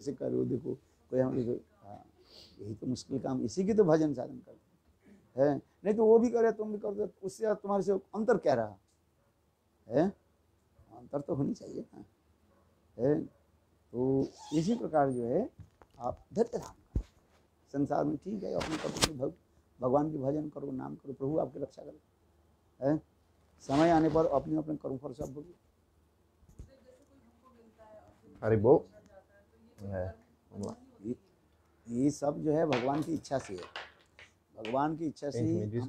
ऐसे करो देखो कोई हम हाँ, यही तो मुश्किल काम इसी की तो भजन साधन कर है। नहीं तो वो भी करे तुम भी कर दो उससे तुम्हारे से अंतर क्या रहा? है? अंतर तो होनी चाहिए ना। है? तो इसी प्रकार जो है आप धैर्य धारण संसार में ठीक है अपने करो भग, भगवान की भजन करो नाम करो प्रभु आपकी रक्षा करो। है? समय आने पर अपने अपने कर्म पर सब भोगिए Vamos ये सब जो है भगवान की इच्छा से है भगवान की इच्छा से Gente, ही.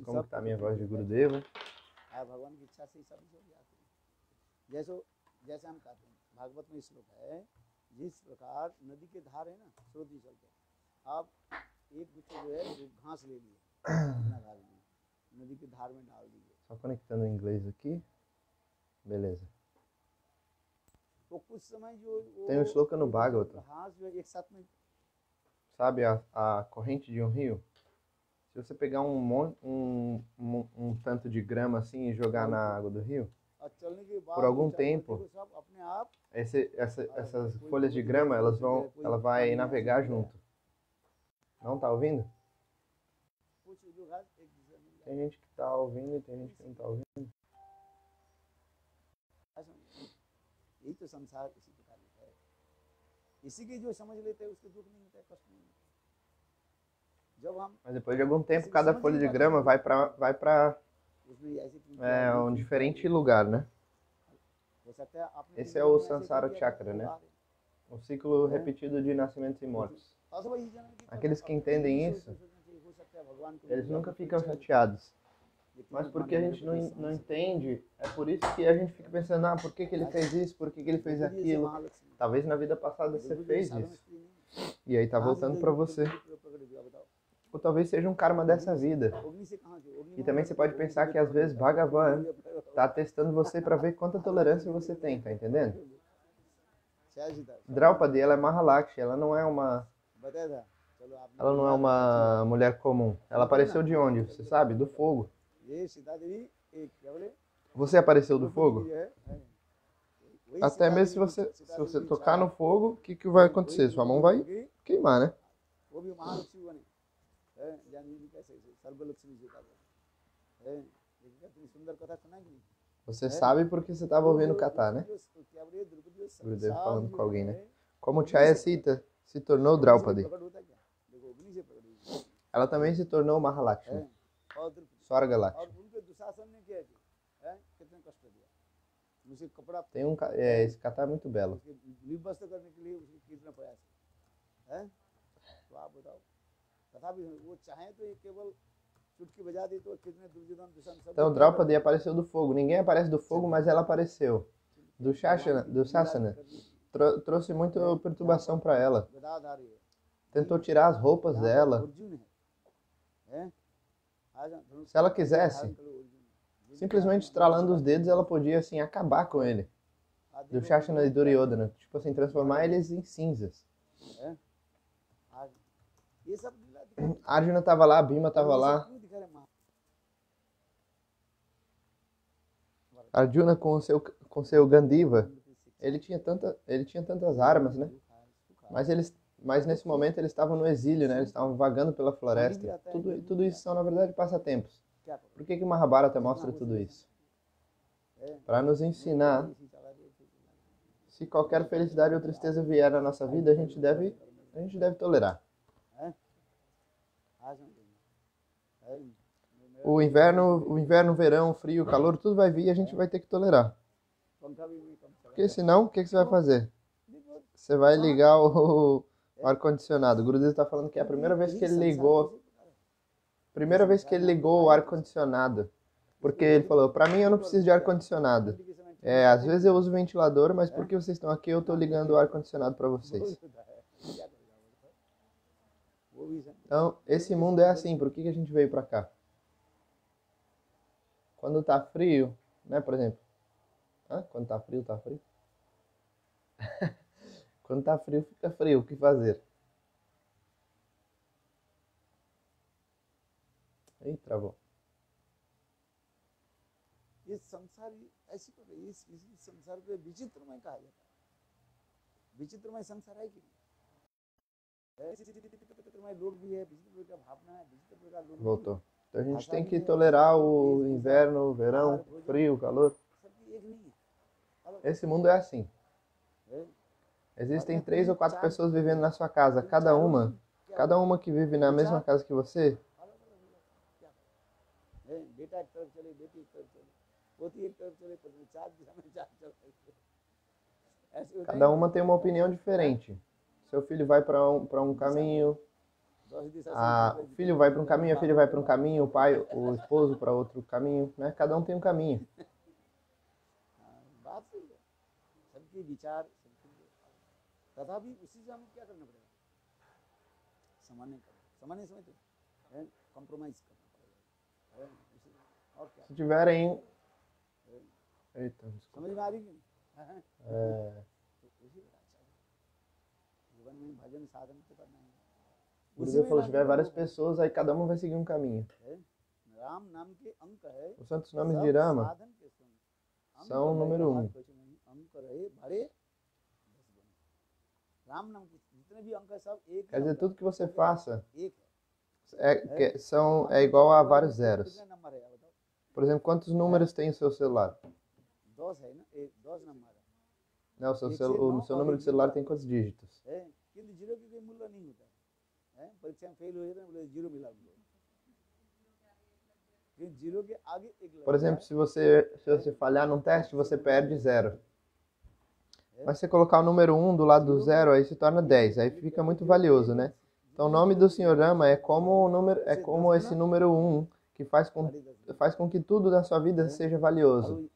हाँ, भगवान की इच्छा से सब हो जाते हैं जैसे जैसे हम कहते हैं भागवत में श्लोक है जिस प्रकार नदी के धार है ना स्रोत ही चलते आप एक गुच्छे जो है वो घास ले लिए नदी के धार में डाल दीजिए Só conectando o inglês aqui. Beleza. तो कुछ समय जो वो Tem um slogan no Bhagavatam. घास जो है एक साथ में Sabe a, a corrente de um rio? Se você pegar um, mon- um, um, um tanto de grama assim e jogar na água do rio, और चलने के बाद Por algum वो चारों tempo, नदी को सब अपने आप esse, essa, essas folhas de grama elas vão, ela vai navegar junto. Não tá ouvindo? कुछ जो घास एक दूसरे में Tem gente que tá ouvindo e tem gente que não tá ouvindo. ऐसा नहीं। यही तो संसार इसी प्रकार का है इसी की जो समझ लेते हैं उसको दुख नहीं होता है कष्ट नहीं होता है। जब हम Mas depois de algum tempo, cada folha de grama vai para vai pra, उसमें ऐसे कि- é, um diferente lugar, né? हो सकता है आपने esse जिंदगी é o में ऐसे samsara किया chakra, तो né? बाहर है। Um ciclo repetido de nascimentos e mortes. अथवा इस जन्म की Aqueles que अपने entendem ईश्वर isso, से सोचना चाहिए, हो सकता है भगवान को Eles मिल nunca जाए, ficam कुछ chateados. Mas porque a gente não, não entende, é por isso que a gente fica pensando, ah, por que, que ele fez isso, por que, que ele fez aquilo. Talvez na vida passada você fez isso. E aí tá voltando para você. Ou talvez seja um karma dessa vida. E também você pode pensar que às vezes Bhagavan tá testando você para ver quanta tolerância você tem, tá entendendo? Draupadi, ela é Mahalakshmi, ela não é uma ela não é uma mulher comum. Ela apareceu de onde? Você sabe? Do fogo. Você apareceu do fogo? Até mesmo se você, se você tocar no fogo, o que, que vai acontecer? Sua mão vai queimar, né? Você sabe porque você estava ouvindo o Catar, né? Gurudev falando com alguém, né? Como Chaya Sita se tornou Draupadi. Ela também se tornou Mahalakshmi. और द्रौपदी Swarga और Lakshmi. उनके दुशासन ने क्या किया है कितने कष्ट दिया उसे कपड़ा Tem um, ca- é, esse Catar é muito belo. उसके निवस्त करने के लिए उसके कितना प्रयास है हैं? तो आप बताओ तथापि वो चाहे तो ये केवल चुटकी बजा दी तो कितने दुर्योधन दुष्यंत सब Então Draupadi apareceu do fogo. Ninguém aparece do fogo, mas ela apareceu. Do Shashana, do Sasana. Trou- trouxe muita perturbação para ela. गदाधारी है Tentou tirar as roupas यहाँ पर dela. Se ela quisesse, simplesmente estralando os dedos, ela podia assim acabar com ele. Do Shashana e Duryodhana, né? tipo assim, transformar eles em cinzas. Arjuna estava lá, Bhima estava lá. Arjuna com seu com seu Gandiva, ele tinha tanta, ele tinha tantas armas, né? Mas eles mas nesse momento eles estavam no exílio, né? Eles estavam vagando pela floresta. Tudo, tudo isso são, na verdade, passatempos. Por que que o Mahabharata mostra tudo isso? Para nos ensinar se qualquer felicidade ou tristeza vier na nossa vida, a gente deve, a gente deve tolerar. O inverno, o inverno, verão, o frio, o calor, tudo vai vir e a gente vai ter que tolerar. Porque senão, o que, que você vai fazer? Você vai ligar o, ar-condicionado. O Grudiz tá falando que é a primeira vez que ele ligou. Primeira vez que ele ligou o ar-condicionado. Porque ele falou, pra mim eu não preciso de ar-condicionado. É, às vezes eu uso ventilador, mas porque vocês estão aqui eu tô ligando o ar-condicionado para vocês. Então, esse mundo é assim, por que, que a gente veio para cá? Quando tá frio, né, por exemplo. Hã? Quando tá frio, tá frio. Quando tá frio, fica frio. O que fazer? Ih, travou. ये संसारी ऐसी को इस, इस संसार को विचित्रमय कहा जाता है विचित्रमय संसार है कि नहीं है विचित्रमय लोग भी है विचित्र का भावना है विचित्र प्रकार लोग भी हैं। Voltou. Então a gente tem que tolerar o inverno, o verão, o frio, o calor. सबकी एक नहीं है अलग Esse mundo é assim. Existem três ou quatro pessoas vivendo na sua casa, cada uma, cada uma que vive na mesma casa que você. Cada uma tem uma opinião diferente. Seu filho vai para um, um caminho, ah, a, o filho vai para um caminho, a filha vai para um caminho, o pai, o esposo para outro caminho, né? Cada um tem um caminho. तथापि उसी से हमें क्या करना पड़ेगा सामान्य करना सामान्य समझते कॉम्प्रोमाइज करना पड़ेगा और क्या so, wearing... समझ में आ रही जीवन में भजन साधन तो करना है Beautiful Shiva, várias pessoas, aí cada um vai seguir um caminho. Ram नाम के अंक है. Os santos nomes de Rama são o número um. Ram नाम के जितने भी अंक है सब एक Quer ही dizer, अंक tudo que você है, faça एक है é, que- são, é igual a vários zeros. कितने नंबर है बताओ Por exemplo, quantos números tem o seu celular? दस है ना एक दस number Né, o, seu Esse celu- o não seu pode número de celular digitar. tem quantos dígitos? है है किंतु जीरो की कोई मूल्य नहीं होता है परीक्षा में फेल हो जाता है बोले जीरो मिला बोलो फिर जीरो के आगे एक Por लगता exemplo, है, se você, se você falhar num teste, você perde zero. Mas você colocar o número 1 do lado do zero, aí se torna 10. Aí fica muito valioso, né? Então o nome do senhorama é como, o número, é como esse número 1 que faz com, faz com que tudo da sua vida seja valioso.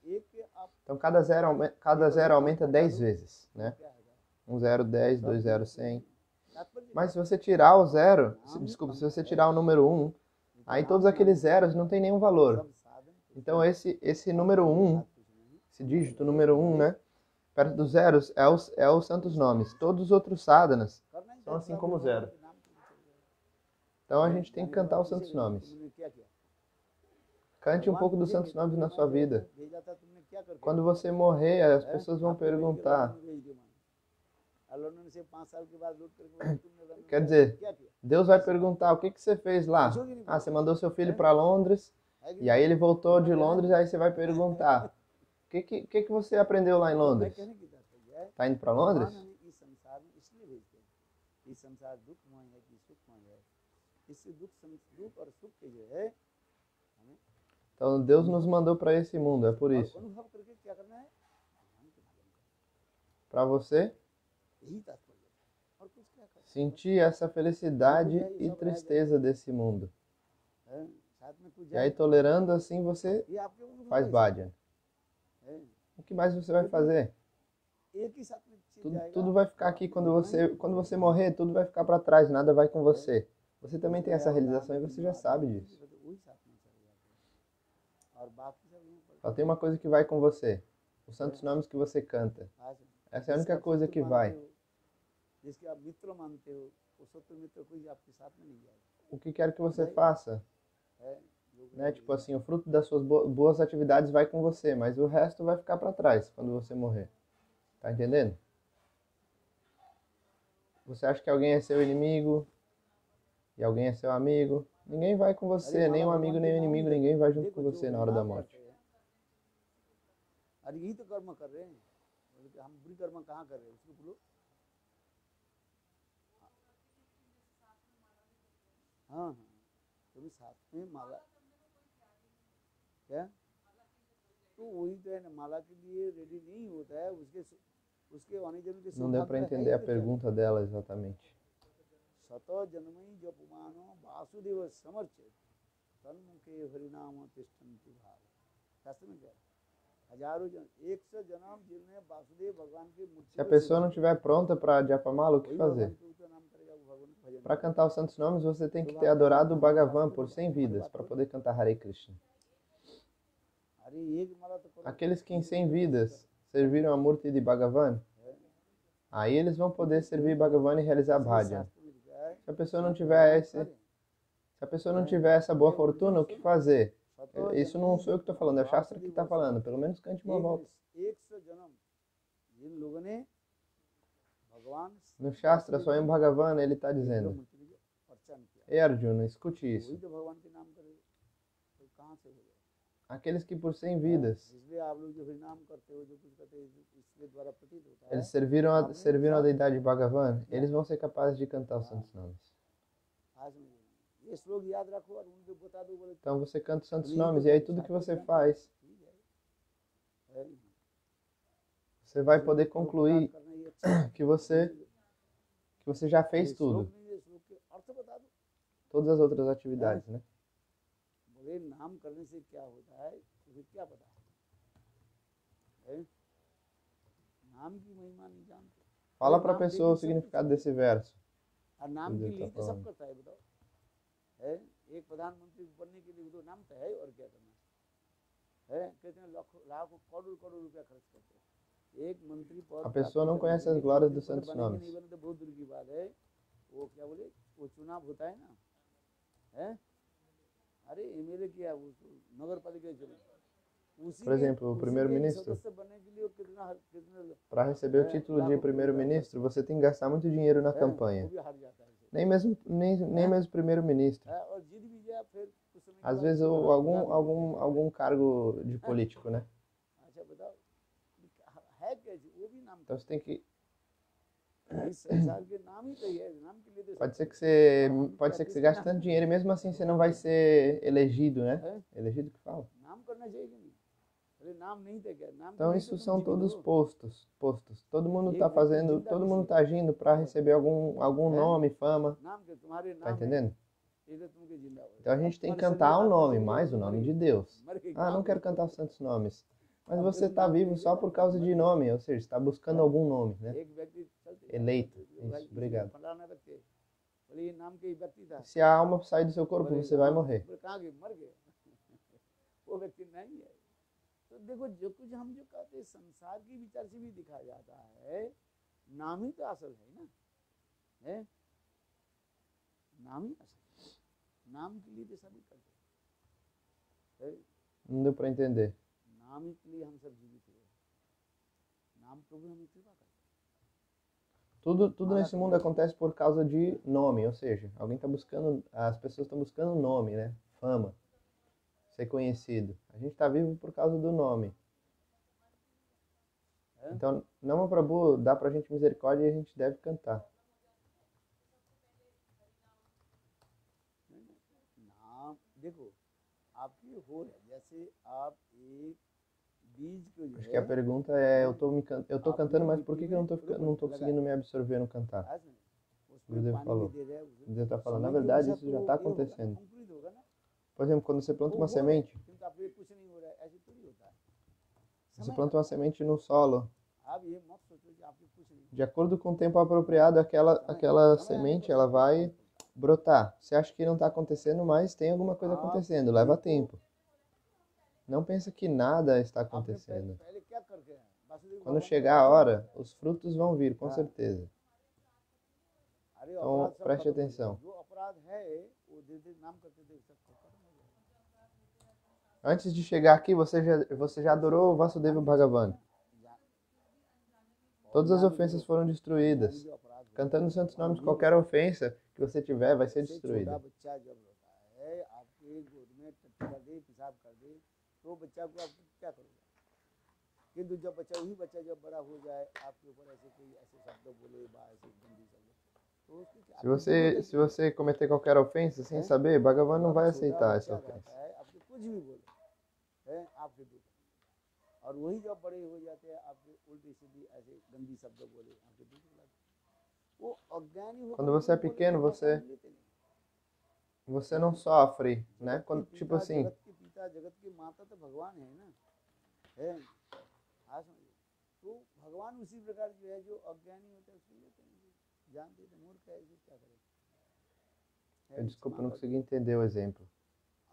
Então cada zero, cada zero aumenta 10 vezes, né? 1 0 10, 2 0 100. Mas se você tirar o zero, se, desculpa, se você tirar o número 1, aí todos aqueles zeros não tem nenhum valor. Então, então esse, esse número 1, esse dígito número 1, né? Perto dos zeros é os, é os santos nomes. Todos os outros sadhanas são assim como zero. Então a gente tem que cantar os santos nomes. Cante um pouco dos santos nomes na sua vida. Quando você morrer, as pessoas vão perguntar. Quer dizer, Deus vai perguntar o que, que você fez lá. Ah, você mandou seu filho para Londres, e aí ele voltou de Londres, aí você vai perguntar. o que, que, que, que você aprendeu lá em मैं Londres? कहने की तात्पर्य है Tá indo para भगवान Londres? हमें इस संसार में इसलिए भेजते हैं इस संसार दुखमय है कि सुखमय है इससे दुख सं- दुख और सुख के जो है हमें Então Deus nos mandou para esse mundo, é por और isso. अनुभव करके क्या करना है भगवान के भजन करना Para você यही तात्पर्य है और कुछ क्या करना sentir essa felicidade e tristeza desse mundo. है साथ में कुछ E aí, tolerando assim, você ये आपके अनुभव faz है, bhajan. O que mais você vai fazer? Tudo, tudo vai ficar aqui quando você, quando você morrer, tudo vai ficar para trás, nada vai com você. Você também tem essa realização e você já sabe disso. Só tem uma coisa que vai com você: os santos nomes que você canta. Essa é a única coisa que vai. O que quero que você faça, né? Tipo assim, o fruto das suas bo- boas atividades vai com você, mas o resto vai ficar para trás quando você morrer. Tá entendendo? Você acha que alguém é seu inimigo e alguém é seu amigo? Ninguém vai com você, nem um amigo nem um inimigo, ninguém vai junto com देखो, você जो na hora da हम morte. करते हैं, अरे यही तो कर्म कर रहे हैं बोले कि हम बुरी कर्म कहाँ कर रहे हैं उसको बोलो हाँ हाँ कभी साथ में माला क्या तो वही तो है ना माला के लिए रेडी नहीं होता है उसके उसके आने जन्म के Não deu para सौभाग्य है entender ही a तो क्या? pergunta dela exatamente. शत जन्मई जपमानो वासुदेव समर्च तन्मुखे हरिनाम तिष्ठन्ति भाव शास्त्र में क्या है? हजारों जन एक सौ जन्म जिनमें वासुदेव भगवान की मूर्ति Se a को pessoa não सेवा estiver pronta para Japamala, o की, que वही fazer? भगवान को उतना नाम करेगा वो भगवान का भजन Para करेगा। cantar os santos nomes, você tem que ter adorado o Bhagavan por 100 vidas para poder cantar Hare Krishna. Aqueles que sem vidas serviram a Murti de Bhagavan, aí eles vão poder servir Bhagavan e realizar Bhajan. Se a pessoa não tiver esse, se a pessoa não tiver essa boa fortuna, o que fazer? Isso não sou eu que estou falando, é o Shastra que está falando. Pelo menos cante uma volta. No Shastra, só em Bhagavan, ele está dizendo: Ei Arjuna, escute isso aqueles que por 100 vidas. Eles serviram a, serviram a deidade Bhagavan, eles vão ser capazes de cantar os santos nomes. Então você canta os santos nomes e aí tudo que você faz, você vai poder concluir que você que você já fez tudo. Todas as outras atividades, né? बोले नाम करने से क्या होता है? तुझे क्या पता? है? नाम की महिमा नहीं जानते। Fala para a pessoa o significado desse verso. और नाम की मुझे ली तो सब करता है बताओ। है? एक प्रधानमंत्री बनने के लिए तो नाम तो है और क्या करना है? कहते हैं लाखों लाखों करोड़ करोड़ रुपया खर्च करते हैं। एक मंत्री पद A pessoa não conhece as के glórias dos santos nomes. बहुत दूर की बात है। वो क्या बोले? वो चुनाव होता है ना? है? Por exemplo, o primeiro-ministro. Para receber o título de primeiro-ministro, você tem que gastar muito dinheiro na campanha. Nem mesmo nem, nem mesmo primeiro-ministro. Às vezes algum algum algum cargo de político, né? Então você tem que Pode ser que você, pode ser que você gaste tanto dinheiro mesmo assim você não vai ser elegido, né? Elegido que fala. Então isso são todos postos, postos. Todo mundo está fazendo, todo mundo está agindo para receber algum algum nome, fama. Tá entendendo? Então a gente tem que cantar o um nome, mais o nome de Deus. Ah, não quero cantar os santos nomes. Mas você está vivo só por causa de nome, ou seja, está buscando algum nome, né? एक व्यक्ति चलते Eleito. चलते, भाई, Isso, obrigado. फलाना व्यक्ति बोले ये नाम के ही व्यक्ति था Se a alma sair do seu corpo, बोले, você vai हाँ, morrer. बोले, कहाँ गए मर गए वो व्यक्ति नहीं है तो देखो जो कुछ हम जो कहते हैं संसार की विचार से भी दिखाया जाता है नाम ही तो असल है ना है नाम ही असल है। नाम के लिए तो सभी करते हैं है? Não deu para entender. नाम ही के लिए हम सब जीवित हुए नाम प्रभु हमें कृपा करते Tudo, tudo nesse mundo acontece por causa de nome, ou seja, alguém está buscando, as pessoas estão buscando nome, né? Fama, ser conhecido. A gente está vivo por causa do nome. É? Então, Nama Prabhu dá pra gente misericórdia e a gente deve cantar. नाम देखो आपकी हो है जैसे आप एक Acho que a pergunta é, eu tô, me can... eu tô cantando, mas por que, que eu não tô, ficando, não tô conseguindo me absorver no cantar? O Deus falou. O Gurudev está falando, na verdade isso já está acontecendo. Por exemplo, quando você planta uma semente, você planta uma semente no solo. De acordo com o tempo apropriado, aquela, aquela semente ela vai brotar. Você acha que não está acontecendo, mas tem alguma coisa acontecendo, leva tempo. Não pensa que nada está acontecendo. Quando chegar a hora, os frutos vão vir, com certeza. Então, preste atenção. Antes de chegar aqui, você já, você já adorou o Vasudeva Bhagavan. Todas as ofensas foram destruídas. Cantando os santos nomes, qualquer ofensa que você tiver vai ser destruída. बच्चा जब होता है आपके गोद में टट्टी कर दे पेशाब कर दे तो बच्चा को आप क्या करोगे किंतु जब बच्चा वही बच्चा जब बड़ा हो जाए आपके ऊपर ऐसे कोई ऐसे शब्द बोले बा ऐसे गंदी शब्द तो उसकी क्या- Se você, se você cometer qualquer ofensa sem saber, Bhagavan não vai छोटा aceitar बच्चा essa ofensa. रहता है आपको कुछ भी बोले है आपके दूर और वही जब बड़े हो जाते हैं आपके उल्टी सीधी ऐसे गंदी शब्द बोले आपके दूर लाते वो अज्ञानी होकर Quando você é जो बोले, pequeno, वो você- काम लेते नहीं। Você não sofre, né? जगत Quando, के tipo पिता, assim, जगत के पिता जगत की माता तो भगवान है ना है हाँ समझिए तो भगवान उसी प्रकार जो है जो अज्ञानी होता है उसको लेते हैं जानते हैं तो मूर्ख है इसे क्या करे है, eu, desculpa, क्षमा não कर consegui entender o exemplo. दो।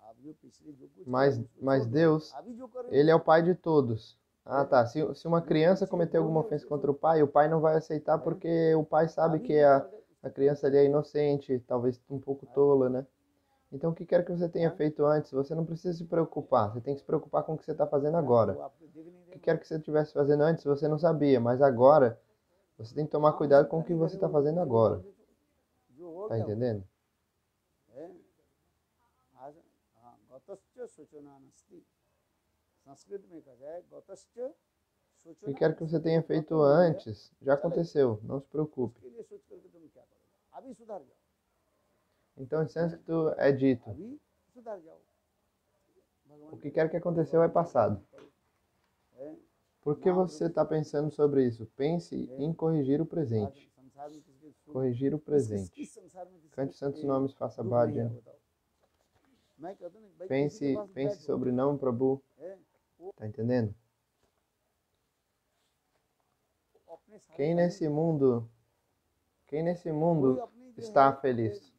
आप जो पिछले जो कुछ Mas, किया, उसको mas छोड़ दो। Deus, अभी जो कर रहे Ele é हो, o pai de todos. Ah, tá. Se, se uma criança cometer alguma ofensa contra o pai, o pai não vai aceitar porque o pai sabe अभी que जो a, कर रहे हो, a criança ali é inocente, talvez um pouco tola, né? Então, o que quer que você tenha feito antes, você não precisa se preocupar. Você tem que se preocupar com o que você está fazendo agora. O que quer que você estivesse fazendo antes, você não sabia, mas agora você tem que tomar cuidado com o que você está fazendo agora. Tá entendendo? O que quer que você tenha feito antes, já aconteceu. Não se preocupe. Então, em sânscrito é dito: O que quer que aconteceu é passado. Por que você está pensando sobre isso? Pense em corrigir o presente. Corrigir o presente. Cante santos nomes, faça bhajan. Pense, pense sobre não, Prabhu. Tá entendendo? Quem nesse mundo, quem nesse mundo está feliz?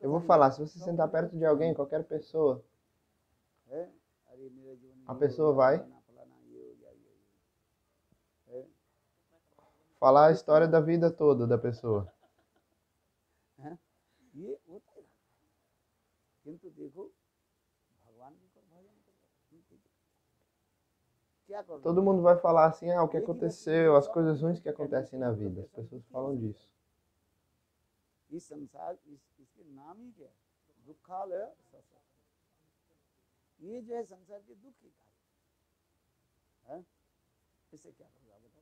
Eu vou falar, se você sentar perto de alguém, qualquer pessoa, a pessoa vai falar a história da vida toda da pessoa. Todo mundo vai falar assim, ah, o que aconteceu, as coisas ruins que acontecem na vida. As pessoas falam disso. इस संसार इस इसके नाम ही क्या है दुखालय ससर ये जो है संसार के दुख की कार्य है इससे क्या करोगे आप बताओ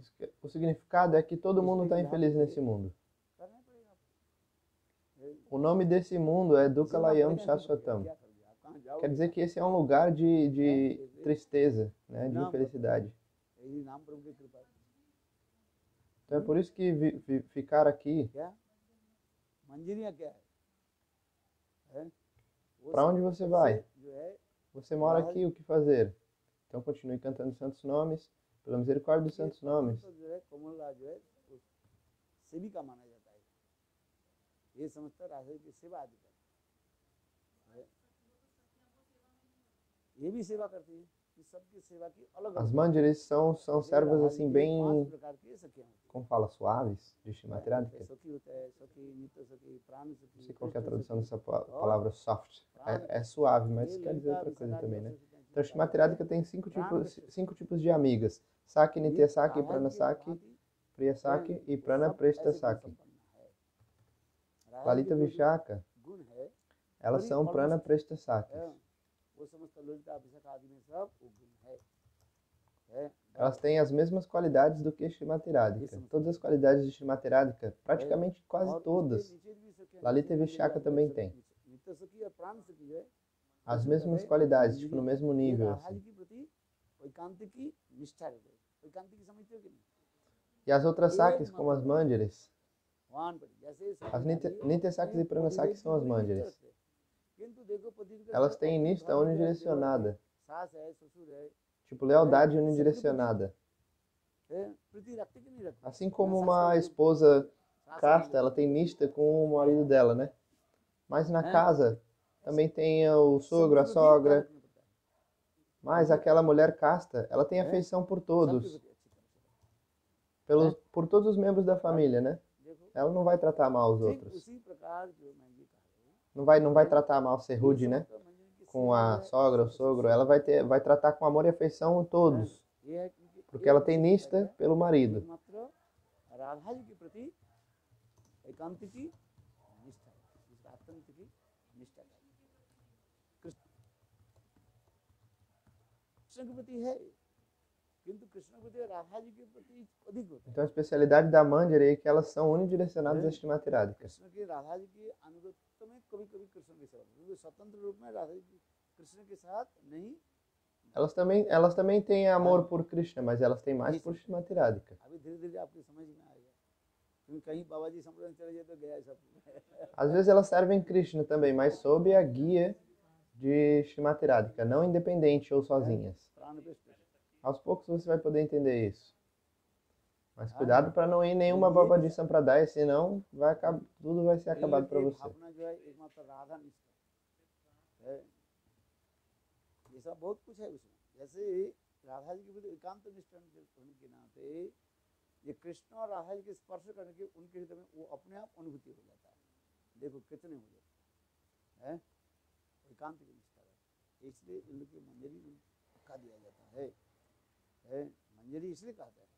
Isso que- O significado é que todo mundo está infeliz nesse mundo. करना पड़ेगा आपको O nome desse mundo é Dukalayam क्या Shashwatam. करोगे आप कहाँ जाओगे Quer dizer que esse é um lugar de, de tristeza, né, de infelicidade. यही नाम प्रभु की कृपा है। Então é por isso que vi- vi- ficar aqui, क्या मंजरियाँ क्या है हैं? वो Pra onde सब você vai? से जो है você mora aqui, o que fazer? Então continue cantando santos nomes, pela misericórdia dos santos nomes. तो जो है कोमलला जो है उस सेविका माना जाता है ये समझता राजा की सेवा अधिकारी है। ये भी सेवा करती है As mandiras são, são servas assim bem, como fala, suaves, de Shimatriadika. Não sei qual é a tradução dessa palavra soft. É, é suave, mas quer dizer outra coisa também, né? Então, Shimatriadika tem cinco tipos, cinco tipos de amigas. Saki, Nityasaki, Pranasaki, Priyasaki e Pranaprestasaki. Palita Vishaka, elas são Pranaprestasakis. Prestasaki. है, वो समस्त ललिता अभिषेक आदि में सब वो गुण है है Elas têm as mesmas qualidades do que Shimateradika. Todas as qualidades de Shimateradika, praticamente quase और todas, उसके नीचे भी सखियां Lalita हैं, Vishaka também tem. नित्य सखी और प्राण सखी जो है as mesmas qualidades, tipo, no mesmo ये nível. राधा जी Assim. के प्रति एकांत की निष्ठा रहती है एकांत की समझते हो कि नहीं E as outras sakis, como as mandiris, वहां पर जैसे as सखी Nitya- नारी, Nityasakis e Pranasakis são as mandiris. Elas têm início tá da unidirecionada. Tipo, lealdade unidirecionada. Assim como uma esposa casta, ela tem nista com o marido dela, né? Mas na casa também tem o sogro, a sogra. Mas aquela mulher casta, ela tem afeição por todos. Pelos, por todos os membros da família, né? Ela não vai tratar mal os outros Não vai, não vai tratar mal ser rude, né? तो मंजरी की Com सेवा a जो है, sogra, o sogro, ela vai ter, vai tratar com amor e afeição todos, ये है क्योंकि porque एक ela tem विशेष nista है, pelo marido. एकमात्र राधा जी के प्रति एकांत की निष्ठा है जिसका अत्यंत की निष्ठा है कृष्ण कृष्ण के प्रति है किंतु कृष्ण के प्रति राधा जी के प्रति अधिक होता है Então a especialidade da Manjari é que elas são unidirecionadas a Shimateradika. Krishna के राधा जी के अनुगत्य में कभी कभी कृष्ण के साथ क्योंकि स्वतंत्र रूप में राधा जी कृष्ण के साथ नहीं Elas também, elas também têm amor por Krishna, mas elas têm mais por Shimateradika. अभी धीरे धीरे आपकी समझ में आएगा क्योंकि कहीं बाबा जी संप्रदाय चले जाए तो गया सब Às vezes elas servem Krishna também, mas sob a guia de Shimateradika, não independente ou sozinhas. प्राण पे Aos poucos você vai poder entender isso. Mas cuidado para não ir nenhuma baba de Sampradaya, senão vai acabar, tudo vai ser acabado para você. भावना जो है एकमात्र राधा निष्ठा है ये सब बहुत कुछ है उसमें जैसे राधा जी के प्रति एकांत निष्ठा होने के नाते ये कृष्ण और राधा जी के स्पर्श करने के उनके हृदय में वो अपने आप अनुभूति हो जाता है देखो कितने हो जाते हैं एकांत की निष्ठा है इसलिए इन लोग की मंजरी में पक्का दिया जाता है है मंजरी इसलिए कहता है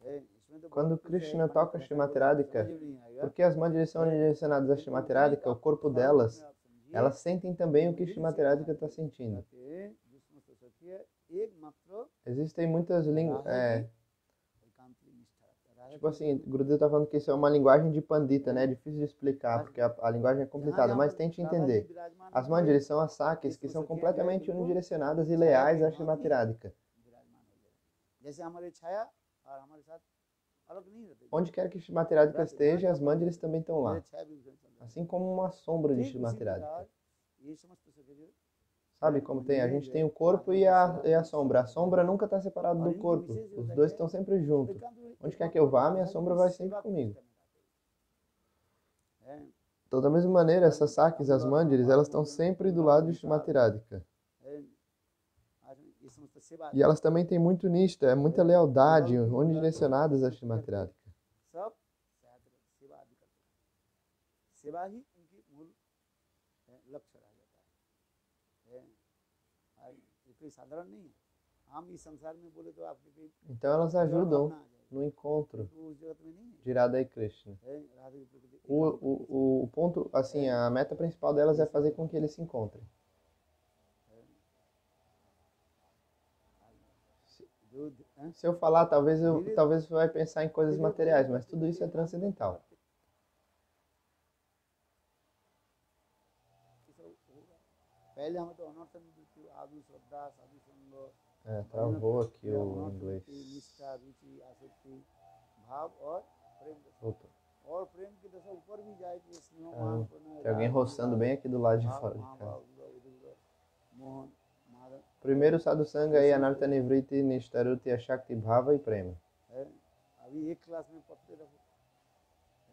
है इसमें तो Quando बहुत कुछ है, Krishna पांच toca प्रश्न Srimati को Radhika, समझ में नहीं आएगा। Porque as mandiras são direcionadas a Shrimati Radhika, o corpo delas, elas sentem também o que Shrimati Radhika está sentindo. कहते हैं, जिसमें तो सखी है, एकमात्र Existem muitas línguas. राधा É, की एकांत की निष्ठा रखता है। राधा tipo की assim, o Gurudev está falando que isso é uma linguagem de pandita, né? É difícil de explicar, porque a, a linguagem é complicada, mas tente entender. As mandiras são as saques que são completamente unidirecionadas e leais a Shrimati Radhika. विराजमान हो जाए जैसे हमारे छाया और हमारे साथ अलग नहीं रहते Onde quer que Shrimati Radhika esteja, as mandiras também estão lá. मेरे छाया भी उसमें चल रहा है। Assim como uma sombra de ठीक उसी Shrimati Radhika. प्रकार ये समस्त सखी जो Sabe como tem? A gente tem o corpo e a, e a sombra. A sombra nunca está separada do corpo. Os dois estão sempre juntos. एकांत में Onde quer que eu vá, minha Radha sombra की vai सेवा sempre को comigo. करने रहते हैं। हैं? Então, da mesma maneira, essas saques, as mandiras, elas estão sempre do lado de Shrimati E elas também têm muito nista, é muita lealdade, unidirecionadas a Shrimati Radhika. सब शायद सेवा आदि करते हैं सेवा ही उनकी मूल है, लक्ष्य रह जाता है, है और ये कोई साधारण नहीं है हम इस संसार में बोले तो आपके कोई Então, elas जड़ ajudam भावना आ जाएगी no encontro तो उस जगत में नहीं है de Radha e Krishna. है राधे की प्रकृति O, o, o, o ponto, assim, a meta principal delas é fazer com que eles se encontrem. Se eu falar, talvez, eu, talvez você vai pensar em coisas materiais, mas tudo isso é transcendental. É, travou aqui o inglês. Opa. Tem alguém roçando bem aqui do lado de fora de casa Primeiro sadhu sanga aí, anartha nivriti, nishtaruti, ashakti, bhava e prema. है अभी एक क्लास में पढ़ते रहो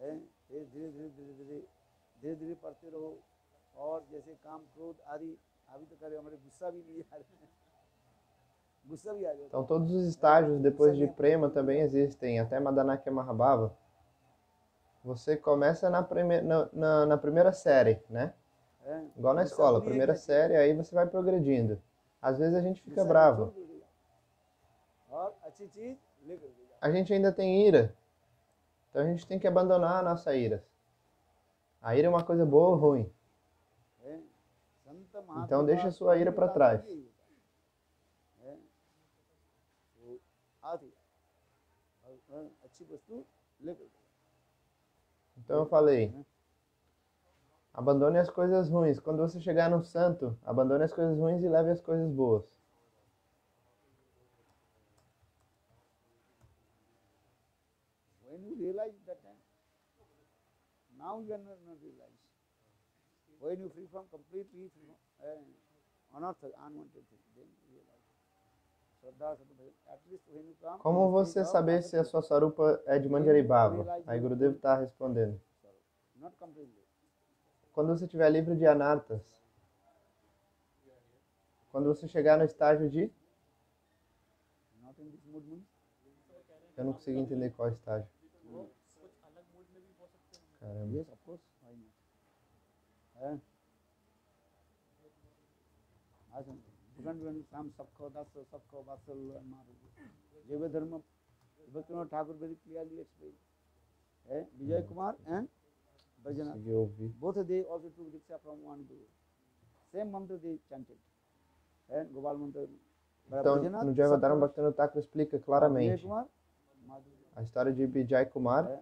है फिर धीरे धीरे धीरे धीरे धीरे धीरे पढ़ते रहो और जैसे काम क्रोध आदि अभी तो करे हमारे गुस्सा भी नहीं आ रहे हैं गुस्सा भी आ जाता Então todos os estágios depois de prema também existem, até Madanakya Mahabhava. Você começa na, prime na, na, na primeira série, né? है Igual na गुस्सा escola, भी primeira एक है, série, aí você vai progredindo. Às vezes a gente fica bravo. A gente ainda tem ira. Então a gente tem que abandonar a nossa ira. A ira é uma coisa boa ou ruim. Então deixa a sua ira para trás. Então eu falei, abandone as coisas ruins. Quando você chegar no santo, abandone as coisas ruins e leve as coisas boas. when you realize that time, now you are not, not realize. When you free from completely from uh, unearthly, unwanted thing, then you realize. Como você saber se a things, sua sarupa é de Manjaribhava? Aí Gurudev está respondendo. Not completely. Quando você estiver livre de anartas. Quando você chegar no estágio de... Eu não consegui entender qual é estágio. Caramba. Eh? Vijay Kumar and Bhajana. Both they also took Diksha from one Guru. Same mantra they chanted. And Gopal mantra. Então, no Jayavadaram Bhaktivinoda Thakur explica claramente a história de Vijay Kumar. É,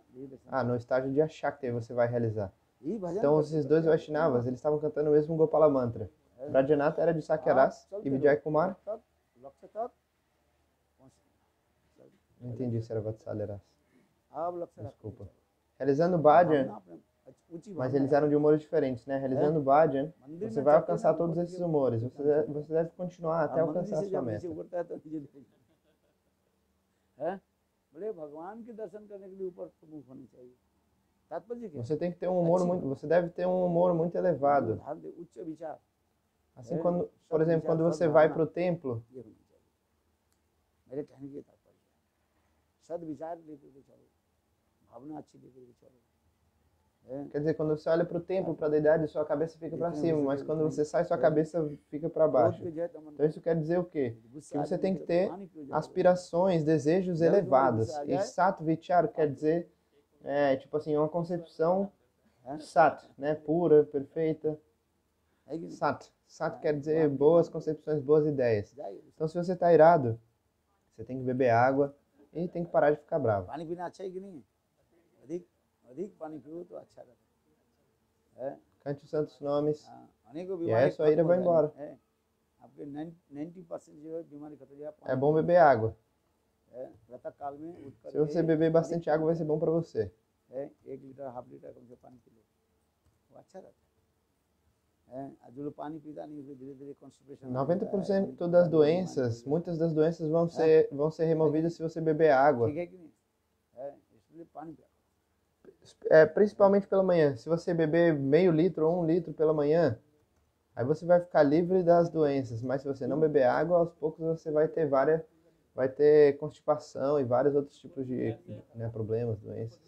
ah, no estágio de Ashakti você vai realizar. Então, esses dois Vaishnavas, eles estavam cantando o mesmo Gopala Mantra. É. Brajanata era de Sakyaras ah, e Vijay Kumar. Não entendi se era Vatsalyaras. Desculpa. Realizando Bhajan, mas भावना eles है। eram de humores diferentes, né? Realizando Bhajan, मंदिर você में vai चलते alcançar ना, todos ऊपर esses की ओर humores. ऊपर Você जाते deve, você deve continuar até हैं। आप मंदिर alcançar a से sua जब नीचे meta. उतरता है तो नीचे देखना है बोले भगवान के दर्शन करने के लिए ऊपर प्रमुख होने चाहिए तात्पर्य क्या Você tem que ter um humor muito, você deve ter um humor muito elevado. ध्यान दे उच्च विचार Assim, É, quando, por só exemplo, vigiar, quando só você vai bhavana. para o templo, ये होना चाहिए मेरे कहने के तात्पर्य है सद विचार लेकर के चलो भावना अच्छी लेकर के चलो é, quer dizer, quando você olha para o tempo para a deidade, sua cabeça fica para cima, mas quando você sai, sua cabeça fica para baixo. Então isso quer dizer o quê? Que você tem que ter aspirações, desejos elevados. E sato vichara quer dizer, é, tipo assim, uma concepção sat, né? Pura, perfeita. Sat. Sat quer dizer boas concepções, boas ideias. Então se você está irado, você tem que beber água e tem que parar de ficar bravo. अधिक अधिक पानी पियो तो अच्छा रहता है Cante os santos nomes. हाँ, अनेकों E बीमारी aí sua ira खत्म vai हो embora. जाएगी, है आपके 90 परसेंट जो है बीमारी खत्म हो जाएगी É bom beber água. है प्रातः काल में उठ कर Se você beber bastante água, vai ser bom para você. है एक लीटर हाफ लीटर कम से पानी पी लो वो अच्छा रहता है है और जो लोग पानी पीता नहीं फिर धीरे धीरे कॉन्स्टिपेशन 90% das doenças, muitas das doenças vão ser, vão ser removidas se você beber água. ठीक é, principalmente pela manhã. Se você beber meio litro ou um litro pela manhã, aí você vai ficar livre das doenças. Mas se você não beber água, aos poucos você vai ter várias, vai ter constipação e vários outros tipos de né, problemas, doenças.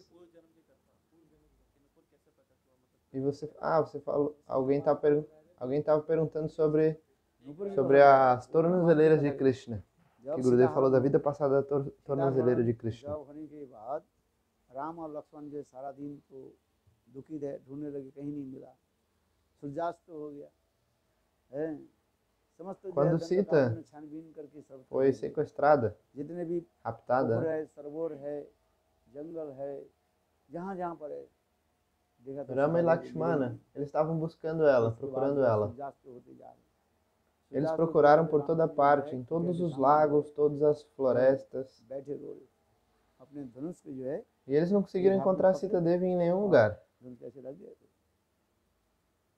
E você, ah, você falou, alguém per, alguém perguntando sobre sobre as tornozeleiras de Krishna. Que Gurudev falou da vida passada da tor, tornozeleira de Krishna. जब होने के बाद राम और लक्ष्मण जो सारा दिन तो दुखी रहे ढूंढने लगे कहीं नहीं मिला सूर्यास्त हो गया है समस्त जो है Quando दंडक Sita आपने छानबीन करके सब Foi sequestrada, जितने भी raptada. पोखर है सरोवर है जंगल है जहाँ जहाँ पर है देखा तो Rama e सारे Lakshmana, मिले eles estavam buscando ela, उसके बाद procurando जो ela. सूर्यास्त होते जा रहे Eles सूर्यास्त procuraram होते por राम toda जी जो parte, है, em todos जैसे os सामने lagos, todas as florestas. बैठे रो रहे अपने धनुष पे जो है E eles não conseguiram encontrar Sita Devi em nenhum lugar. धनुष कैसे लग गए थे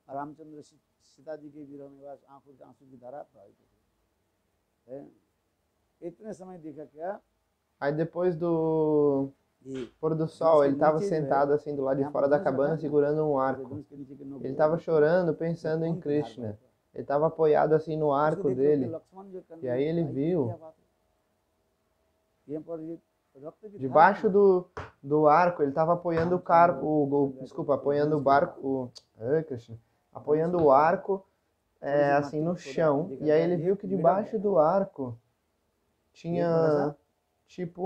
और रामचंद्र सी- सीता जी के विरह में बस आंखों के आंसू की धारा प्रवाहित होती है इतने समय देखा क्या Aí depois do ये pôr do sol, ele estava Sim, sentado assim do lado de fora da cabana segurando um arco. धनुष के नीचे के नोक Ele पे estava chorando, pensando em खून की धार Krishna. बह रही Ele estava apoiado assim no है। उसको arco देख करके dele. लक्ष्मण जो करने E aí ele लगे, भाई, viu, Debaixo do, do arco, ele estava apoiando o carro, o, desculpa, apoiando o barco, o, apoiando o arco, é, assim, no chão. E aí ele viu que debaixo do arco tinha, tipo,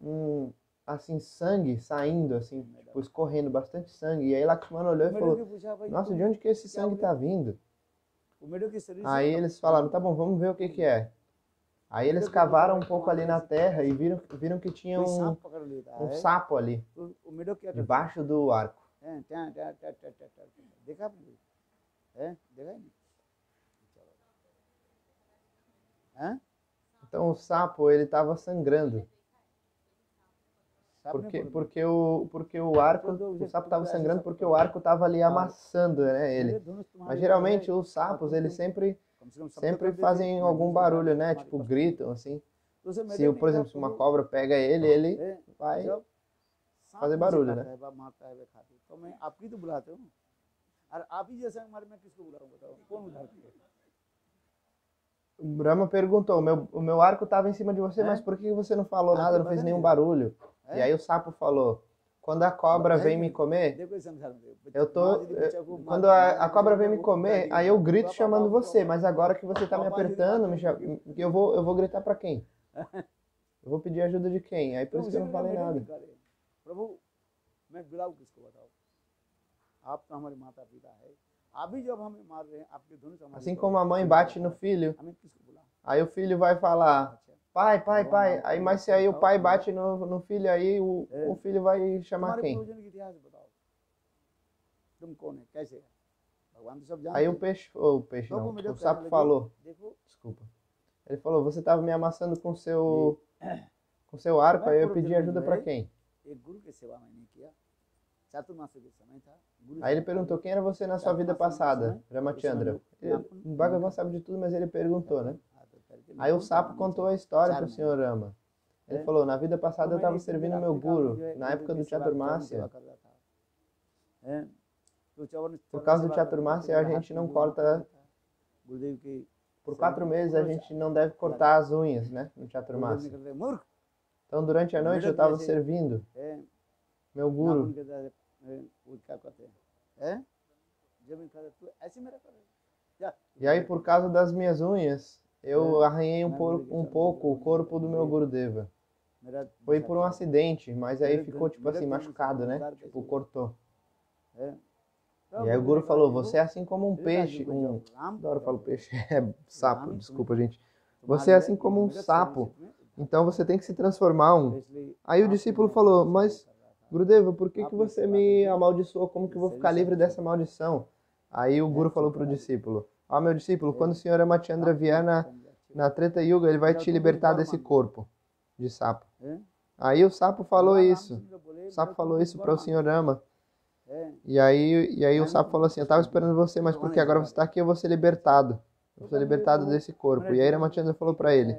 um, um assim, sangue saindo, assim, tipo, escorrendo bastante sangue. E aí Lakshmana olhou e falou, nossa, de onde que esse sangue tá vindo? Aí eles falaram, tá bom, vamos ver o que que é. Aí eles cavaram um pouco ali na terra e viram, viram que tinha um, um sapo ali, debaixo do arco. Então o sapo ele estava sangrando. Porque, porque, o, porque o arco, o sapo estava sangrando porque o arco estava ali amassando né, ele. Mas geralmente os sapos, eles sempre Sempre fazem algum barulho, né? Tipo, gritam, assim. Se, por exemplo, se uma cobra pega ele, ele vai fazer barulho, né? O Brahma perguntou, meu, o meu arco estava em cima de você, mas por que você não falou nada, não fez nenhum barulho? E aí o sapo falou, quando a cobra É vem que- me comer, देखो इस संसार में Eu tô. माँ यदि बच्चा को eu- Quando मार- a, a cobra vem me comer, aí eu grito पापा, chamando पापा, você, पापा, mas agora que você tá me Papai, apertando, me papai, cha- que eu vou, eu vou gritar pra quem? Eu vou pedir ajuda de quem? Aí por तो isso que उसे eu não मेरा falei मेढक nada. भी करे। प्रभु मैं बिलाऊ किसको बताओ आप तो हमारे माता पिता है आप भी जब हमें मार रहे हैं आपके धनुष हमारे Assim ऊपर como a है, mãe किसको bate बुलाओ? no filho, हमें किसको बुला aí o filho vai falar: अच्छा Pai, pai, pai. Aí, mas se aí o pai bate no, no filho, aí o, o filho vai chamar quem? Aí o peixe, oh, o peixe não, o sapo falou. Desculpa. Ele falou, você estava me amassando com seu com seu arco, aí eu pedi ajuda para quem? Aí ele perguntou, quem era você na sua vida passada, Ramachandra? O Bhagavan sabe de tudo, mas ele perguntou, né? Aí o sapo contou a história para o senhor Rama. Ele falou, na vida passada eu estava servindo meu guru, na época do Chaturmasya. Por causa do Chaturmasya, a gente não corta... Por quatro meses, a gente não deve cortar as unhas, né? No Chaturmasya. Então, durante a noite, eu estava servindo meu guru. E aí, por causa das minhas unhas, eu arranhei um, por, um pouco o corpo do meu Gurudeva. Foi por um acidente, mas aí ficou, tipo assim, machucado, né? Tipo, cortou. E aí o Guru falou, você é assim como um peixe, um... Adoro falar peixe, é sapo, desculpa, gente. Você é assim como um sapo, então você tem que se transformar um... Aí o discípulo falou, mas, Gurudeva, por que, que você me amaldiçoou? Como que eu vou ficar livre dessa maldição? Aí o Guru falou pro discípulo, ó meu discípulo, quando o senhor Amachandra vier na, na Treta Yuga, ele vai te libertar desse corpo de sapo. Aí o sapo falou isso. O sapo falou isso para o senhor Rama. E aí, e aí o sapo falou assim, eu tava esperando você, mas porque agora você está aqui, eu vou ser libertado. Eu ser libertado desse corpo. E aí Ramachandra falou para ele,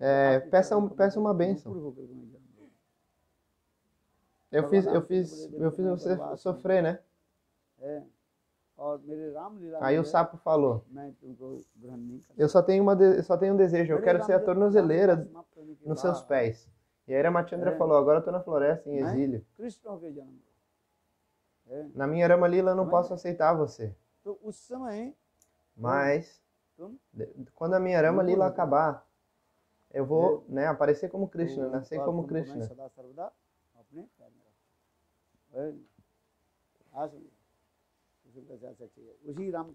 é, peça, um, peça uma bênção. Eu fiz, eu fiz, eu fiz você sofrer, né? Aí o sapo falou: Eu só tenho, uma de... só tenho um desejo, eu quero ser a tornozeleira nos seus pés. E aí Ramachandra falou: Agora eu estou na floresta, em exílio. Na minha Ramalila eu não posso aceitar você. Mas, quando a minha Ramalila acabar, eu vou né, aparecer como Krishna, nascer como Krishna.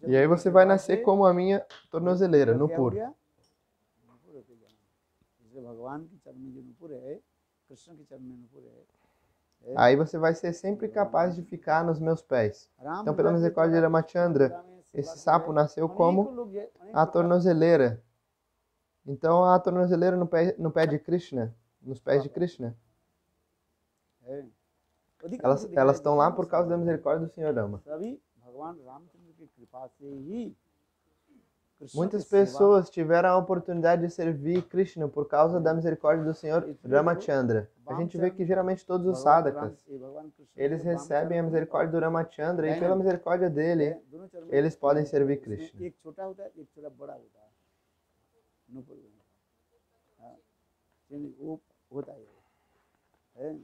E aí você vai nascer como a minha tornozeleira, no puro. Aí você vai ser sempre capaz de ficar nos meus pés. Então, pela misericórdia de Ramachandra, esse sapo nasceu como a tornozeleira. Então, a tornozeleira no pé, no pé de Krishna, nos pés de Krishna. Elas, elas estão lá por causa da misericórdia do Senhor Dama. सभी भगवान रामचंद्र की कृपा से ही कृष्ण Muitas की सेवा pessoas tiveram a oportunidade de servir Krishna por causa da misericórdia do Senhor Ramachandra. A gente vê que geralmente todos os भगवान sadhakas, राम- ये भगवान कृष्ण eles के वाम recebem a चरण misericórdia do Ramachandra e pela misericórdia में dele, दोनों चरण में eles podem servir इसमें Krishna. एक छोटा होता है एक छोटा बड़ा होता है नुपुर में। हाँ, यानी वो होता है है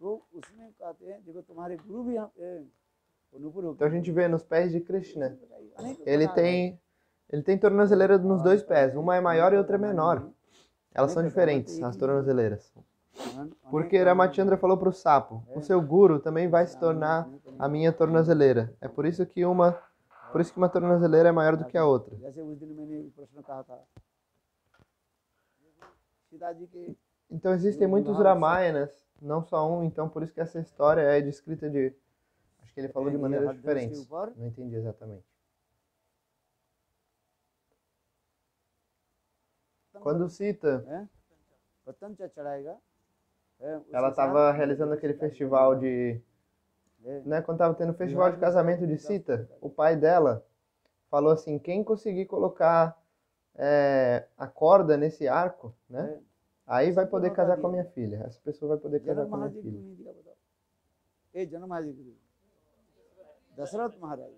तो उसमें कहते हैं देखो तुम्हारे गुरु भी यहाँ ए, वो नुपुर हो então a gente vê nos pés de Krishna. Ele tem, ele tem tornozeleira nos dois pés. Uma é maior e outra é menor. Elas são diferentes, as tornozeleiras. Porque Ramachandra falou para o sapo: o seu guru também vai se tornar a minha tornozeleira. É por isso que uma, por isso que uma tornozeleira é maior do que a outra. Então existem muitos Ramayanas, não só um. Então por isso que essa história é descrita de Acho que ele falou de maneiras diferentes. Não entendi exatamente. Quando cita. Ela estava realizando aquele né, festival de. Né, quando estava tendo o festival de casamento de Sita, o pai dela falou assim: quem conseguir colocar é, a corda nesse arco, né? Aí vai poder casar com a minha filha. Essa pessoa vai poder casar com a minha filha. Dasharath महाराज।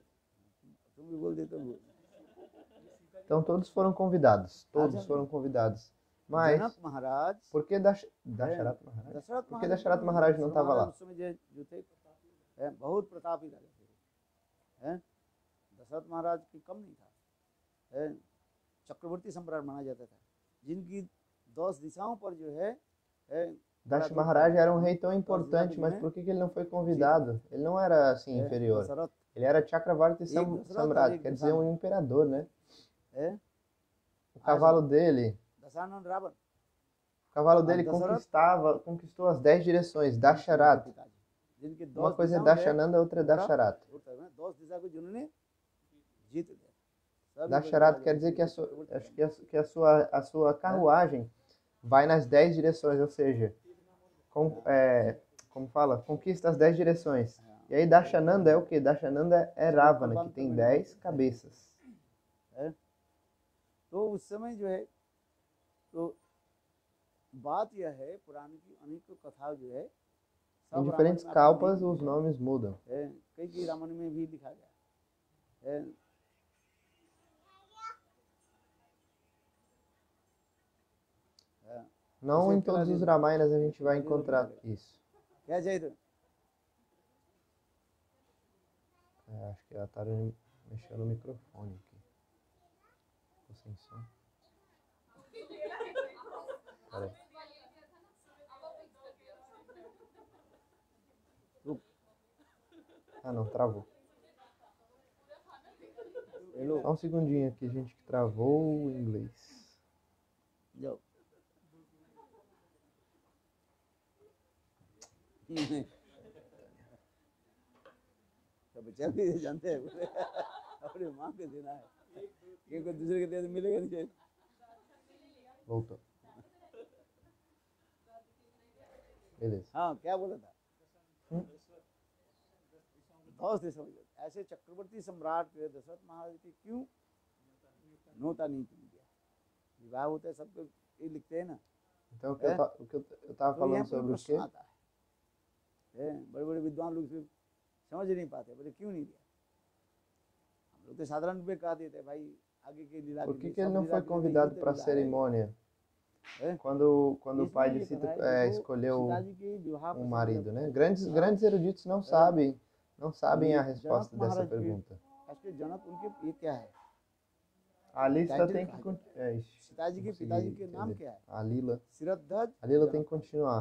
तुम भी बोल देते हो। Então todos foram convidados, todos foram convidados. Mas जनक महाराज por que Dash, Dasharat Maharaj? Dasharath Por que Dasharat Maharaj não estava lá? है, बहुत प्रतापी राजा थे हैं? दशरथ महाराज की कम नहीं था। है? चक्रवर्ती सम्राट माना जाता था। जिनकी दस दिशाओं पर जो है है Dash Maharaj era um rei tão importante, mas por que, ele não foi convidado? Ele não era assim inferior. Ele era Chakravarti Sam Samrat, quer dizer, um imperador, né? O cavalo dele. O cavalo dele conquistava, conquistou as dez direções, Dasharat. Uma coisa é Dashananda, outra é Dasharat. Dasharat quer dizer que a sua, que a sua, a sua carruagem vai nas dez direções, ou seja, com, é, como fala, conquista as dez direções. E aí Dashananda é o que? Dashananda é Ravana, que tem dez cabeças. तो उस समय जो है तो बात यह है पुराण की अनेक कथा जो है Em सब diferentes रामायण में आपको calpas, नहीं os nomes mudam. है कई कई रामायण में भी लिखा गया है Não em todos os Ramayas a gente vai encontrar isso. É jeito. É, acho que a Tara mexeu no microfone aqui. Ficou sem som. Peraí. Ah não, travou. Só um segundinho aqui, gente, que travou o inglês. Não. तो बच्चा भी जानते हैं। बोले अपनी माँ को देना है। दूसरे के दे तो मिलेगा नहीं. Beleza. हाँ क्या बोला था? हम्म। बहुत समझ ऐसे चक्रवर्ती सम्राट दशरथ महाराज की क्यों नोता नहीं चुन दिया विवाह होता सबको ये लिखते हैं ना। É? ta- o que eu, eu तो है हैं, बड़े बड़े विद्वान लोग सिर्फ समझ नहीं पाते बोले क्यों नहीं दिया हम लोग तो साधारण रूप में कहा देते हैं, भाई आगे की लीला Por के que, लिए que ele सब não लीला foi के लिए convidado नहीं para a होते लीला है। cerimônia? É? Quando, quando o pai इसमें de ये Sita कहा है é, कि वो escolheu सीता जी के विवाह um प्रसंग marido, जब né? तक Grandes, था, grandes eruditos não sabem, não sabem a Janat resposta dessa Maharaj की- pergunta. इसके जनक उनके ये क्या है A lista Title tem que. card. con- É, ixi, सीता जी के consegui पिताजी के नाम entender. क्या है A Lila. Siradhwaj A Lila Janak. tem que continuar.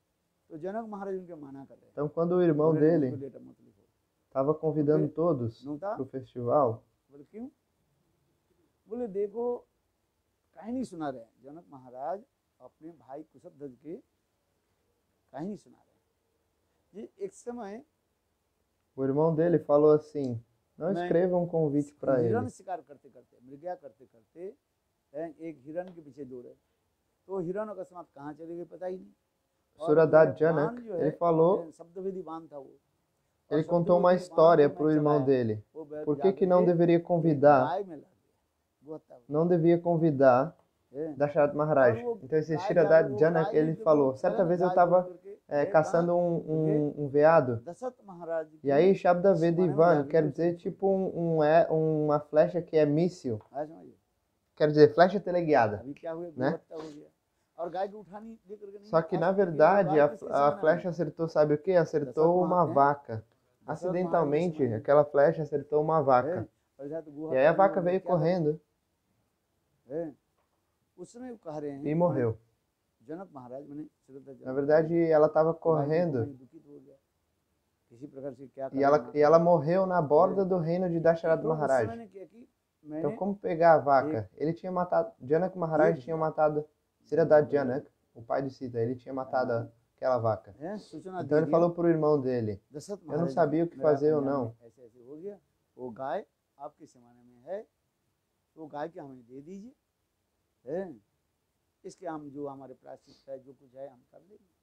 तो जनक महाराज उनके माना कर रहे हैं Então, quando o irmão dele "उनको लेटर मत लिखो estava convidando todos para o festival, बोले देखो कहानी सुना रहे हैं। जनक महाराज अपने भाई कुशध्वज के कहानी सुना रहे हैं। ये एक समय o irmão dele falou assim: Não Mas- escreva um convite para ele. शिकार करते करते मृग्या करते करते एक हिरण के पीछे दौड़े। तो हिरण अकस्मात कहाँ चले गए पता ही नहीं। Suradat Janak, né? ele falou, ele contou uma história para o irmão dele. Por que, que não deveria convidar, não devia convidar Dasharat Maharaj? Então esse Shiradat Janak, ele falou, certa vez eu estava é, é, caçando um, um, um, veado, e aí Shabdavedi Ivan quer dizer tipo um, um, é, uma flecha que é míssil, quer dizer flecha teleguiada, né? गुणवत्ता हो गया और गाय को उठानी लेकर के नहीं Só que, आज na क्योंकि वो verdade, गाय a, किसके a सामने flecha acertou, sabe o que? Acertou uma né? vaca. Maharaj Acidentalmente, Maharaj. aquela flecha acertou uma है vaca. और इधर तो गुहा E aí a पानी vaca हो गया, veio क्या बात correndo है उस समय वो कह रहे हैं e morreu. जनक महाराज मैंने श्रद्धा जनक Na verdade, ela estava गाय को correndo कोई दुखित हो गया किसी प्रकार से क्या e करना ela, है। e ela morreu na borda do reino de Dasharat तो उस Maharaj. समय ने किया कि मैंने Então, como pegar a vaca? Ele tinha matado. Janak Maharaj tinha matado Siradat Janak, o pai de Sita. Ele tinha matado aquela vaca. हैं, सूचना Então, दे ele दिया falou para o irmão dele: Dasharath Eu não महाराज sabia o que मेरा fazer ou कल्याण não. में ऐसे ऐसे हो गया वो गाय आपके जमाने में है तो गाय के हमें दे दीजिए है इसके हम जो हमारे प्रायश्चित है जो कुछ है हम कर देंगे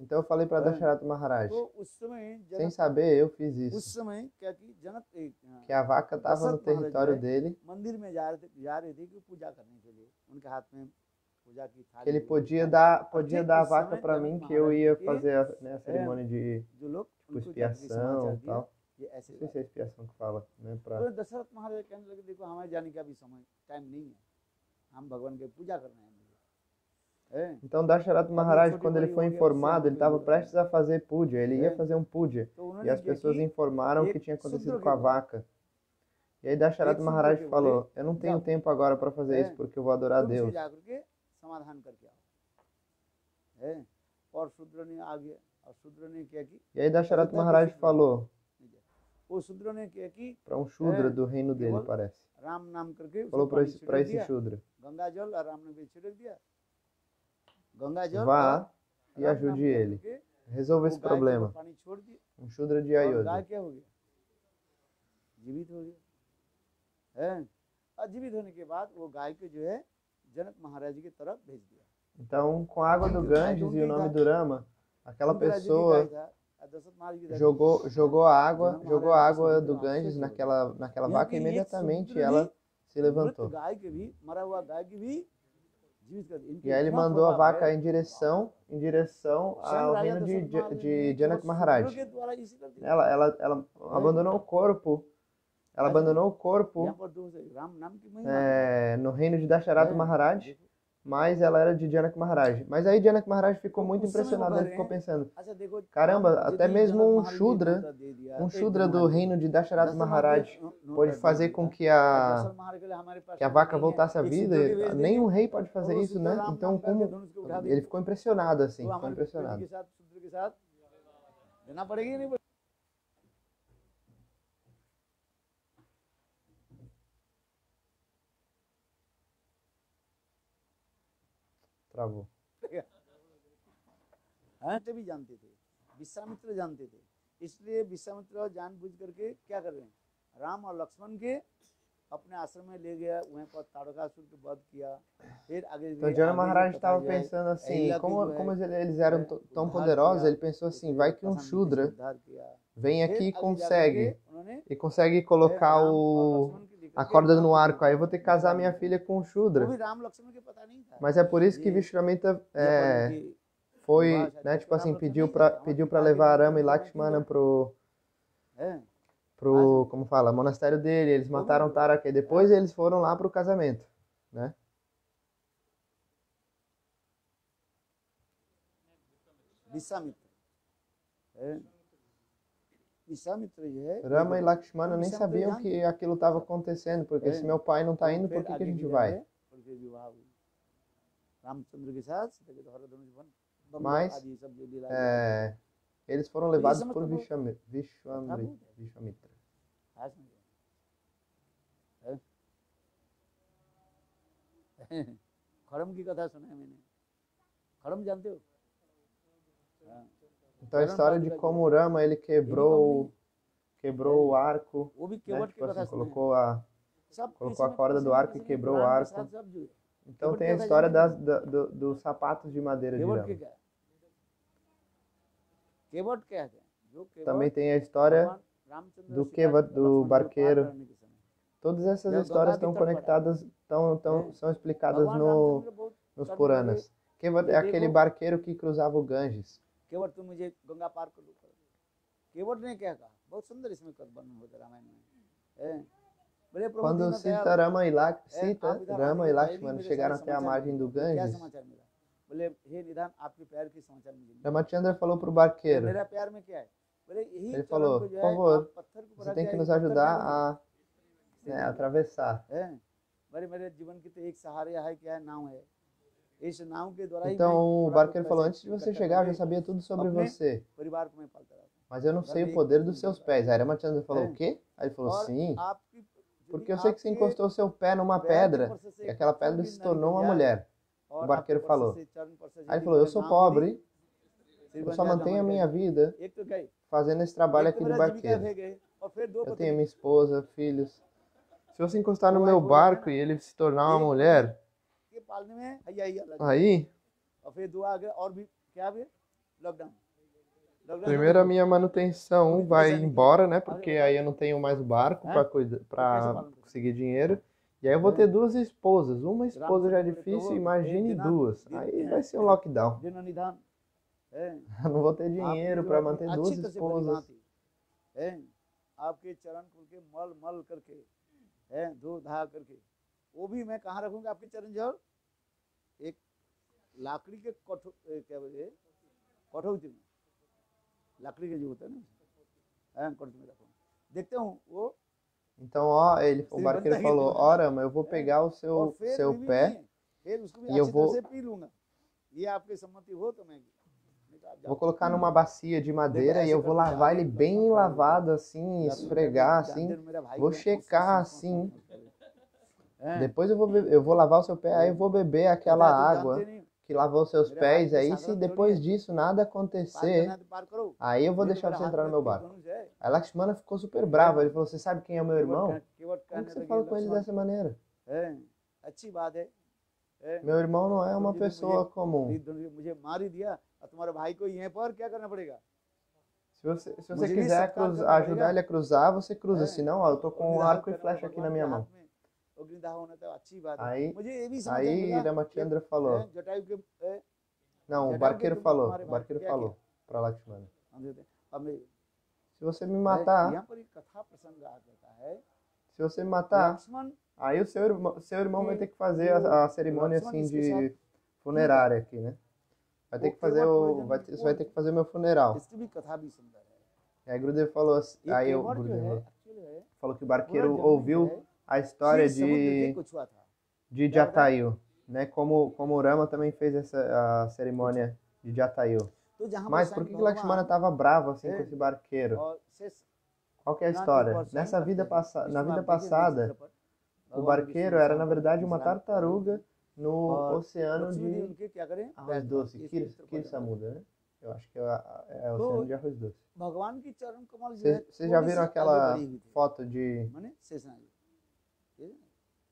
Então, eu falei para É. Dasharat Maharaj: तो उस समय Sem जनक saber, eu fiz उस isso. समय क्या कि जनक एक अ, Que a vaca estava no Dasharat Maharaj território है, dele, मंदिर में जा रहे थे जा रहे थे कि पूजा करने के लिए उनके हाथ में पूजा की थाली que ele ली podia हुई dar, podia ठीक dar a उस vaca समय para जनक mim, que eu महाराज ia के fazer a, né, a cerimônia de जो लोग tipo, उनको क्या कि expiação समाचार e दिया tal. ये ऐसे Não sei se é expiação que fala, né? Pra... तो दशरथ महाराज कहने लगे देखो हमारे जाने का भी समय टाइम नहीं है हम भगवान की पूजा करना है मुझे है Então, Dasharat Maharaj, छोटी quando ele बड़ी foi हो गया, informado, ele उससे estava आगे prestes a fazer puja, ele ia É. fazer um puja. तो E उन्होंने as क्या pessoas कि informaram o que एक tinha acontecido शूद्र com a के vaca. E aí Dasharat एक शूद्र Maharaj के बोले, falou: Eu não tenho "जाओ, tempo agora para fazer É. isso, porque eu vou adorar a तुम उसे Deus. जाकर के समाधान करके आओ है और शूद्र ने आ गया और शूद्र ने क्या की E aí Dasharat Até Maharaj que- falou वो शूद्र ने क्या की para um Shudra É. do reino dele, केवल parece. राम नाम करके उसे Falou para पानी esse, pra छिड़क esse दिया Shudra: गंगा जल और राम ने भी छिड़क दिया गंगा जल Vá और e राम नाम ajude कर ele. करके Resolva वो esse गाय के ऊपर problema. पानी छोड़ दिया Um Shudra de और गाय Ayodhya. क्या हो गया जीवित हो गया है और जीवित होने के बाद वो गाय को जो है जनक महाराज की तरफ भेज दिया Então, com a água do Ganges e o nome do Rama, aquela Indira जी की pessoa गाय था और दशरथ महाराज की धरती jogou, jogou a água, Janam jogou a Maharaj água samudra do aapse Ganges chhodou. naquela, naquela यहाँ vaca की e एक imediatamente समुद्र ela भी se मृत levantou. गाय के भी मरा हुआ गाय की भी जीवित कर दी। इनकी E aí ele इतना mandou a प्रभाव vaca है, em direção, em direção स्वयं ao राजा reino de, दशरथ de, महाराज de ने Janak केवल Maharaj. सूत्रों के द्वारा इसी कर दिया। Ela, ela, ela abandonou o corpo, ela abandonou o corpo é, no reino de Dasharatha Maharaj, mas ela era de Janak Maharaj. Mas aí Janak Maharaj ficou muito impressionado, ele ficou pensando, caramba, até mesmo um Shudra, um Shudra do reino de Dasharatha Maharaj pode fazer com que a, que a vaca voltasse à vida, nem um rei pode fazer isso, né? Então como... Ele ficou impressionado, assim, ficou impressionado. हाँ तो भी जानते थे विश्वामित्र जानते थे इसलिए विश्वामित्र जानबूझ करके क्या कर रहे हैं राम और लक्ष्मण के अपने आश्रम में ले गया वहीं पर तारकासुर के वध किया फिर आगे Então Jana Maharaj estava है, pensando assim, como, है, como eles eram है, tão poderosos, ele pensou assim, vai que um Shudra vem aqui e consegue, e consegue colocar o, a corda no arco. Aí eu vou ter que casar minha filha com o Shudra. Mas é por isso que Vishramita é, é foi, né, tipo assim, pediu para pediu pra levar Rama e Lakshmana pro, pro, como fala, monastério dele. Eles mataram Taraka e depois eles foram lá pro casamento, né? Vishramita. É. विश्वामित्र जो है Rama e देखो, Lakshmana तो nem विश्वामित्र sabiam जानते que aquilo estava acontecendo, porque É. se meu pai não tá और indo, फिर por que, que a आगे gente लीला vai? है, और फिर विवाह हुई रामचंद्र के साथ सीता के द्वारा धनुष बन बन Mas, आदि सब जो लीला É, eles foram Por levados isso, mas por tá bom. Vishwami- Vishwamri- bom. Vishwamitra. है समझे? है? खड़म की कथा सुना है मैंने खड़म जानते हो हाँ, Então a história de como o Rama ele quebrou, quebrou o arco, né? tipo assim, colocou a, colocou a corda do arco e quebrou o arco. Então tem a história das, da, do, dos sapatos de madeira de Rama. Também tem a história do que do barqueiro. Todas essas histórias estão conectadas, estão, estão, são explicadas no, nos Puranas. Kevat é aquele barqueiro que cruzava o Ganges. केवट तुम मुझे गंगा पार कर दो कर दो। केवट ने क्या कहा बहुत सुंदर इसमें कथ वर्णन होता है रामायण में है बोले प्रभु Quando दीन Sita, दयाल, Rama e, Lak है, Sita, आप इधर Rama आने e के पहले Lakshmana मेरे chegaram सारे até a समाचार margem do मिले। क्या Ganges, समाचार मिला बोले हे निधान आपके प्यार के समाचार मुझे मिले। Ramachandra falou pro बोले, barqueiro, मेरा प्यार में क्या है बोले यही Ele चरण falou, को जो por है, favor, आप पत्थर को você बढ़ा tem के que आइए, nos पत्थर ajudar क्या a né, atravessar. है बोले मेरे जीवन की तो एक सहारा है क्या है नाव है então, o barqueiro falou: antes de você chegar, eu já sabia tudo sobre você. Mas eu não sei o poder dos seus pés. Aí Ramachandra falou: o quê? Aí ele falou: sim. Porque eu sei que você encostou seu pé numa pedra e aquela pedra se tornou uma mulher. O barqueiro falou. Aí ele falou: eu sou pobre. Eu só mantenho a minha vida fazendo esse trabalho aqui de barqueiro. Eu tenho minha esposa, filhos. Se você encostar no meu barco e ele se tornar uma mulher, पालने में हैया हैया लग aí, और फिर दुआ आ गया और भी क्या भी lockdown lockdown primeiro a minha manutenção vai embora, né? Porque aí eu não tenho mais o barco É? para cuidar, para conseguir dinheiro. E aí eu vou É. ter duas esposas. Uma esposa já é difícil, imagine duas. Aí vai ser um lockdown. दिन निधान है Eu não vou ter आपकी dinheiro जो para है manter अच्छी duas तरह से esposas. भली-भांति, है आपके चरण खुल के मल मल करके है धो धा करके वो भी मैं कहाँ रखूंगा आपके चरण जोर एक लाकड़ी के कठो ए, क्या बोले कठौती में लकड़ी के जो होता है ना है कठौती में रखूंगा देखते हूँ वो Então, ó, ele, o Sim, barqueiro manda aí, falou: manda. Ora, mas eu vou É. pegar o और seu, फिर seu भी pé, नहीं, फिर उसको भी e eu अच्छी vou- तरह से पी लूंगा ये आपकी सम्मति हो तो मैं मैं कहा, आप जाओ। vou colocar numa bacia de madeira e essa eu vou pra lavar já, ele pra bem já, pra lavado assim, Já- esfregar já- assim. já- मेरा भाई vou को checar कौन सा- assim. é. Depois eu vou, eu vou lavar o seu pé, aí eu vou beber aquela água que lavou seus pés aí. Se depois disso nada acontecer, aí eu vou deixar você entrar no meu barco. A Lakshmana ficou super brava. Ele falou: Você sabe quem é o meu irmão? Como que você fala com ele dessa maneira? Meu irmão não é uma pessoa comum. Se você, se você quiser cruzar, ajudar ele a cruzar, você cruza. Senão, ó, eu tô com um arco e flecha aqui na minha mão. हाथ में अग्निदाह होना तो अच्छी बात है Aí, मुझे ये भी समझ aí आएगा Ramachandra falou. हैं, जटायु के हैं, Não, o Jadayu barqueiro que tu- falou. तुम्हारे O बाप barqueiro क्या falou pra Lakshmana. हम देते हैं। अब मैं- Se você me है, matar, यहाँ पर एक कथा प्रसंग आ जाता है se você me matar, Lakshman aí o seu irmão, seu irmão vai E ter que fazer a, a cerimônia Lakshmana assim disse que de funerária aqui, né? Vai ter que O que fazer eu o, apoio vai de ter, você vai tudo. ter que fazer o meu funeral. इसकी भी कथा भी सुंदर है Aí Gurudev falou, assim- ये aí o केवट जो है Gurudev actually है falou que o पूरा barqueiro जन्म जो ouviu है, a história de, de Jatayu, né? Como, como Rama também fez essa a cerimônia de Jatayu. Mas por que, Lakshmana estava bravo assim com esse barqueiro? Qual é a história? Nessa vida passa, na vida passada, o barqueiro era na verdade uma tartaruga no oceano de arroz doce, Kirsamuda, é né? Eu acho que é, é o oceano de arroz doce. Vocês já viram aquela foto de माने शेषनाग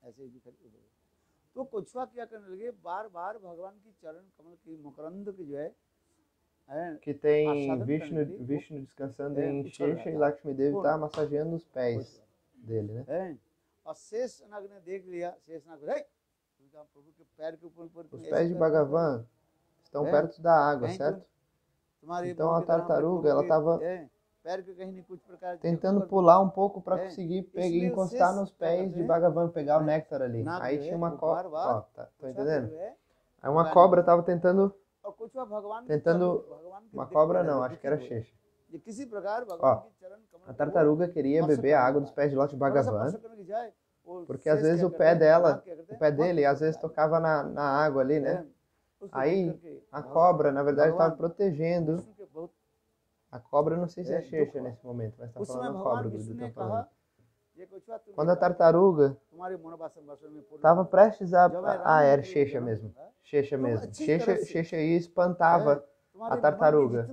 ये ऐसे ही खड़ी उधर। तो कुछुआ क्या करने लगे बार बार भगवान की चरण कमल की मकरंद की जो है है, que tem Achado Vishnu, grande. Vishnu descansando É, em o choro Shesha e lá. Lakshmi Devi Pô. tá massageando os pés dele, né? है और शेष नाग ने देख लिया शेष नाग बोले, "हे, तू तो प्रभु के पैर के ऊपर ऊपर Os ऐसे pés de कर- Bhagavan estão É. perto da água, कहीं certo? तुम्हारे Então मुंह a की तरह tartaruga, प्रभु ela के, tentando pular um pouco para conseguir pegar, encostar nos pés de Bhagavan, pegar o néctar ali. Aí tinha uma cobra. Ó, tá, tô entendendo? Aí uma cobra tava tentando. Tentando. Uma cobra não, acho que era Shesha. Ó, a tartaruga queria beber a água dos pés de Lote Bhagavan. Porque às vezes o pé dela, o pé dele, às vezes tocava na, na água ali, né? Aí a cobra, na verdade, estava protegendo a cobra, não sei se é, é nesse momento, mas está falando a cobra do tá falando. Quando a tartaruga estava prestes a. Ah, era Xerxa mesmo. Xerxa mesmo. Xerxa aí espantava a tartaruga.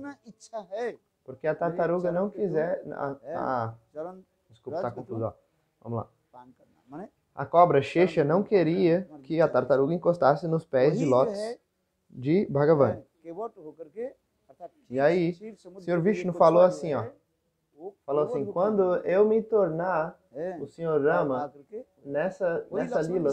Porque a tartaruga não quiser. Ah, desculpa, tá confuso. Ó. Vamos lá. A cobra Xerxa não queria que a tartaruga encostasse nos pés de Lotus de Bhagavan. E aí, assim, o senhor Vishnu falou assim, ó. Falou assim, quando eu me tornar o senhor Rama, nessa, nessa lila,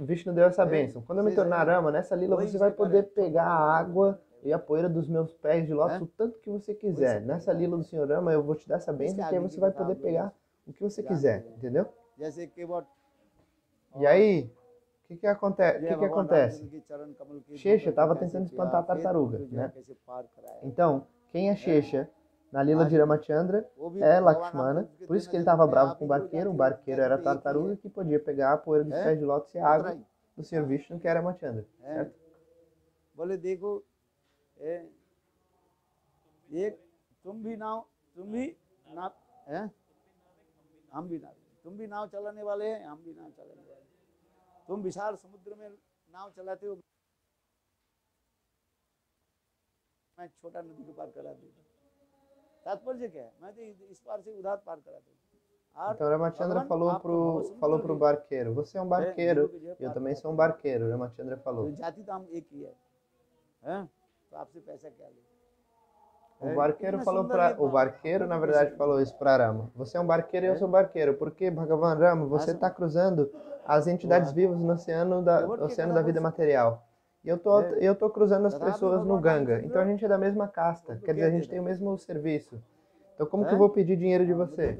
Vishnu deu essa bênção. Quando eu me tornar Rama, nessa lila, você vai poder pegar a água e a poeira dos meus pés de lótus o tanto que você quiser. Nessa lila do senhor Rama, eu vou te dar essa bênção, que aí você vai poder pegar o que você quiser, entendeu? E aí, que que, aconte जय que que भगवान acontece? रामचंद्र के चरण कमल के Shesha धूप tava कैसे tentando पिया, espantar a फिर tartaruga, उनको जो né? है कैसे पार कराया। Então, quem é Shesha na lila de Ramachandra वो भी é भगवान Lakshmana, रामचंद्र के por isso que ele दिन estava में bravo आप com o ही जो barqueiro. O जाति barqueiro हो, era a जाति एक ही tartaruga है। que podia pegar a poeira dos É? pés de lótus e a água उतना ही, do Senhor Vishnu, que era Ramachandra. है। certo? बोले देखो ए, एक तुम भी नाव तुम भी नाव है हम भी नाव तुम भी नाव चलाने वाले हैं हम भी नाव चलाने वाले हैं। तुम विशाल समुद्र में नाव चलाते हो मैं छोटा नदी को पार करा दूँगा तात्पर्य क्या है मैं तो इस पार से उधार पार करा दूँगा Então Ramachandra falou pro, falou pro barqueiro, você é um barqueiro, है eu também sou um barqueiro, Ramachandra तो falou. जाति तो हम एक ही है हैं? तो आपसे पैसा क्या ले O barqueiro falou para o barqueiro na verdade falou isso para Rama. Você é um barqueiro e eu sou um barqueiro. Por que Bhagavan Rama? Você está cruzando as entidades vivas no oceano da oceano da vida material. E eu tô eu tô cruzando as pessoas no Ganga. Então a gente é da mesma casta, quer dizer a gente tem o mesmo serviço. Então como que eu vou pedir dinheiro de você?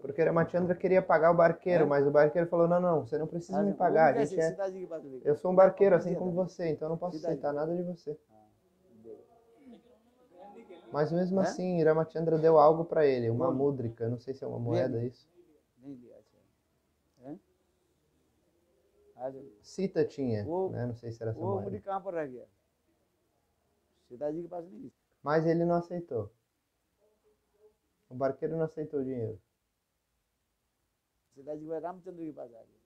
Porque a Ramachandra queria pagar o barqueiro, mas o barqueiro falou: não, não, você não precisa me pagar. A gente é... Eu sou um barqueiro assim como você, então eu não posso aceitar nada de você. हाँ, दे। Mas mesmo É? assim, Ramachandra deu algo para ele, uma Ouro. múdrica, não sei se é uma moeda isso. नहीं लिया अच्छा हैं? आज Sita tinha, Ouro. né? Não sei se era essa वो moeda. मुड़ी कहाँ पर रह गया सीता जी के पास नहीं Mas ele não aceitou. O barqueiro não aceitou o dinheiro. Sita जी के पास रामचंद्र के पास आ गया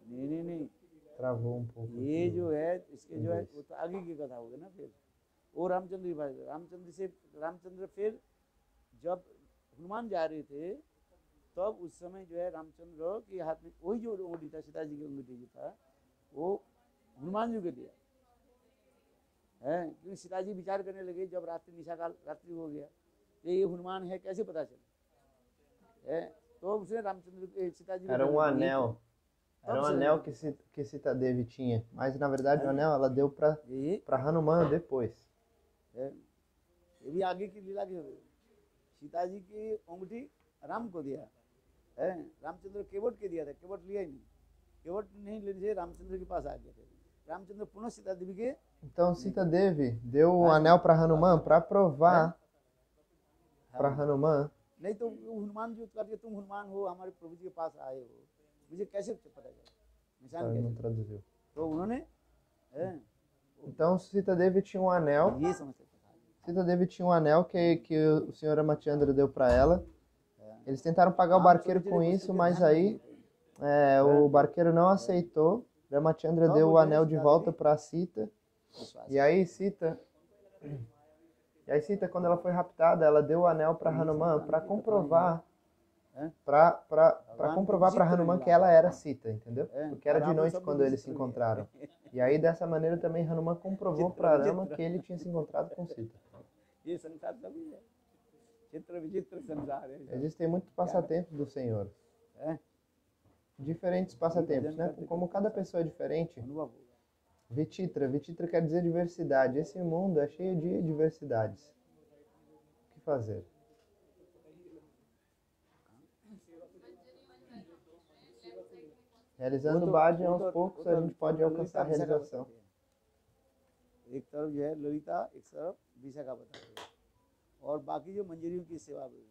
नहीं नहीं नहीं Um pouco. ये जो है इसके जो है वो तो आगे की कथा होगी ना फिर। वो रामचंद्र की रामचंद्र से रामचंद्र फिर जब हनुमान जा रहे थे तब उस समय जो है रामचंद्र के हाथ में वही जो अंगूठी था सीता जी की अंगूठी जो था वो हनुमान जी को दिया। है? क्योंकि सीता जी विचार करने लगे जब रात्रि निशा काल रात्रि हो गया तो ये हनुमान है कैसे पता चले? है? तो उसने रामचंद्र सीता जी Era um जन्म दिया। anel. Era um anel que, Ci- que Sita Devi tinha. Mas na verdade o anel ela deu pra, ये pra Hanuman depois. है ये भी आगे की लीला की हो गई सीता जी की अंगूठी राम को दिया है रामचंद्र केवट के दिया था केवट लिया ही नहीं केवट नहीं लेने से रामचंद्र के पास आ गए थे रामचंद्र पुनः सीता देवी के Então Sita Devi deu o anel pra Hanuman pra provar pra Hanuman नहीं तो वो हनुमान जी उत्तर दिया तुम हनुमान हो हमारे प्रभु जी के पास आए हो मुझे कैसे पता चला निशान Ela não कैसे traduziu. तो उन्होंने है, Então Sita Devi tinha um anel. ये समझते थे Sita Devi tinha um anel que, que o senhor Ramachandra deu pra ela. Eles tentaram pagar o barqueiro com isso, mas aí é, o barqueiro não aceitou. Ramachandra deu o anel de volta pra Sita. E aí Sita, e aí Sita quando ela foi raptada, ela deu o anel para Hanuman para comprovar, para comprovar para Hanuman que ela era Sita, entendeu? É, Porque era de noite quando eles se encontraram. E aí, dessa maneira, também Hanuman comprovou para Arama que ele tinha se encontrado com Sita. Existem muitos passatempos do Senhor. Diferentes passatempos, né? Como cada pessoa é diferente. Vititra, Vititra quer dizer diversidade. Esse mundo é cheio de diversidades. O que fazer? Realizando o bhajan aos poucos, a gente pode alcançar a realização. एक तरफ़ जो है ललिता एक तरफ़ विशाखा बता रही है और बाकी जो मंजरियों की सेवा भी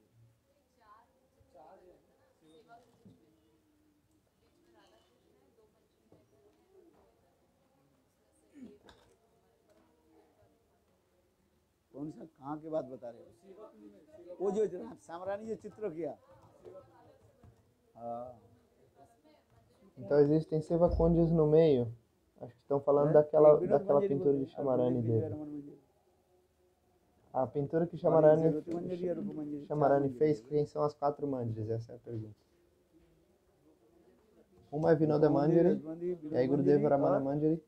कौन सा कहाँ की बात बता रहे हो? वो जो सामरानी जो चित्र किया। हाँ। Então existem Sevacundes no meio. Acho que estão falando é? daquela, daquela pintura de Chamarani dele. A pintura que Chamarani, Chamarani fez, quem são as quatro mandires? Essa é a pergunta. Uma é Vinoda Mandiri, e aí Gurudeva Ramana Mandiri,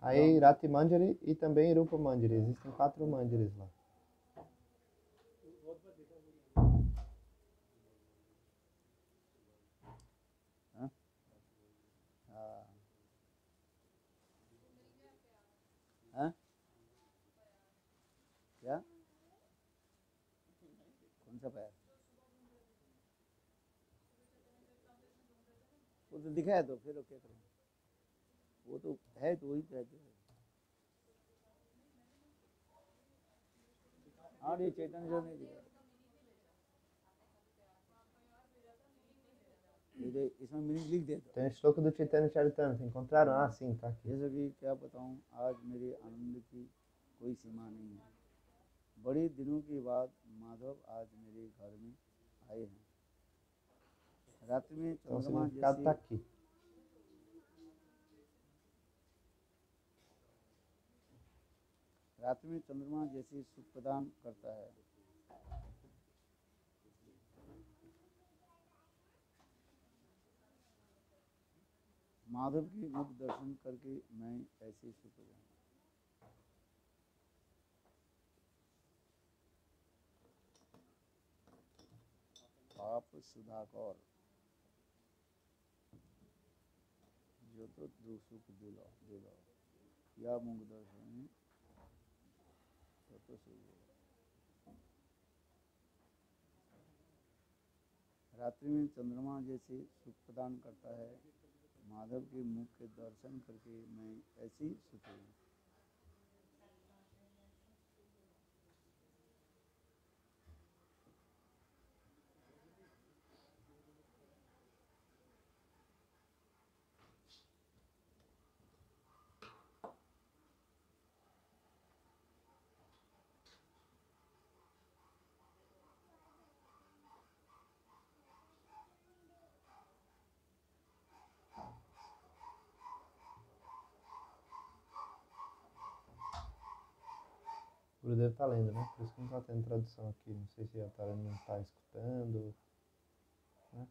aí Rati Mandiri e também Irupa Mandiri. Existem quatro mandiris lá. तो दिखा है तो फिर क्या करें वो तो है तो वही कहते हैं हाँ ये चैतन्य जो नहीं दिखा इसमें मीनिंग लिख देता esse louco do Chaitanya Charitamrita. Encontraram? Ah, sim, tá aqui. जैसे कि क्या बताऊँ आज मेरे आनंद की कोई सीमा नहीं है बड़े दिनों के बाद माधव आज मेरे घर में आए हैं रात्रि में चंद्रमा जैसे aqui. रात्रि में चंद्रमा जैसे सुख प्रदान करता है माधव के मुख दर्शन करके मैं ऐसे सुख हो जाऊँ पाप सुधाकर जो तो दो सुख दिला दिला या तो रात्रि में चंद्रमा जैसे सुख प्रदान करता है, माधव के मुख के दर्शन करके मैं ऐसी सुख हूँ। o deve estar lendo, né? Por isso que não está tendo tradução aqui. Não sei se a Tara não está escutando. Né?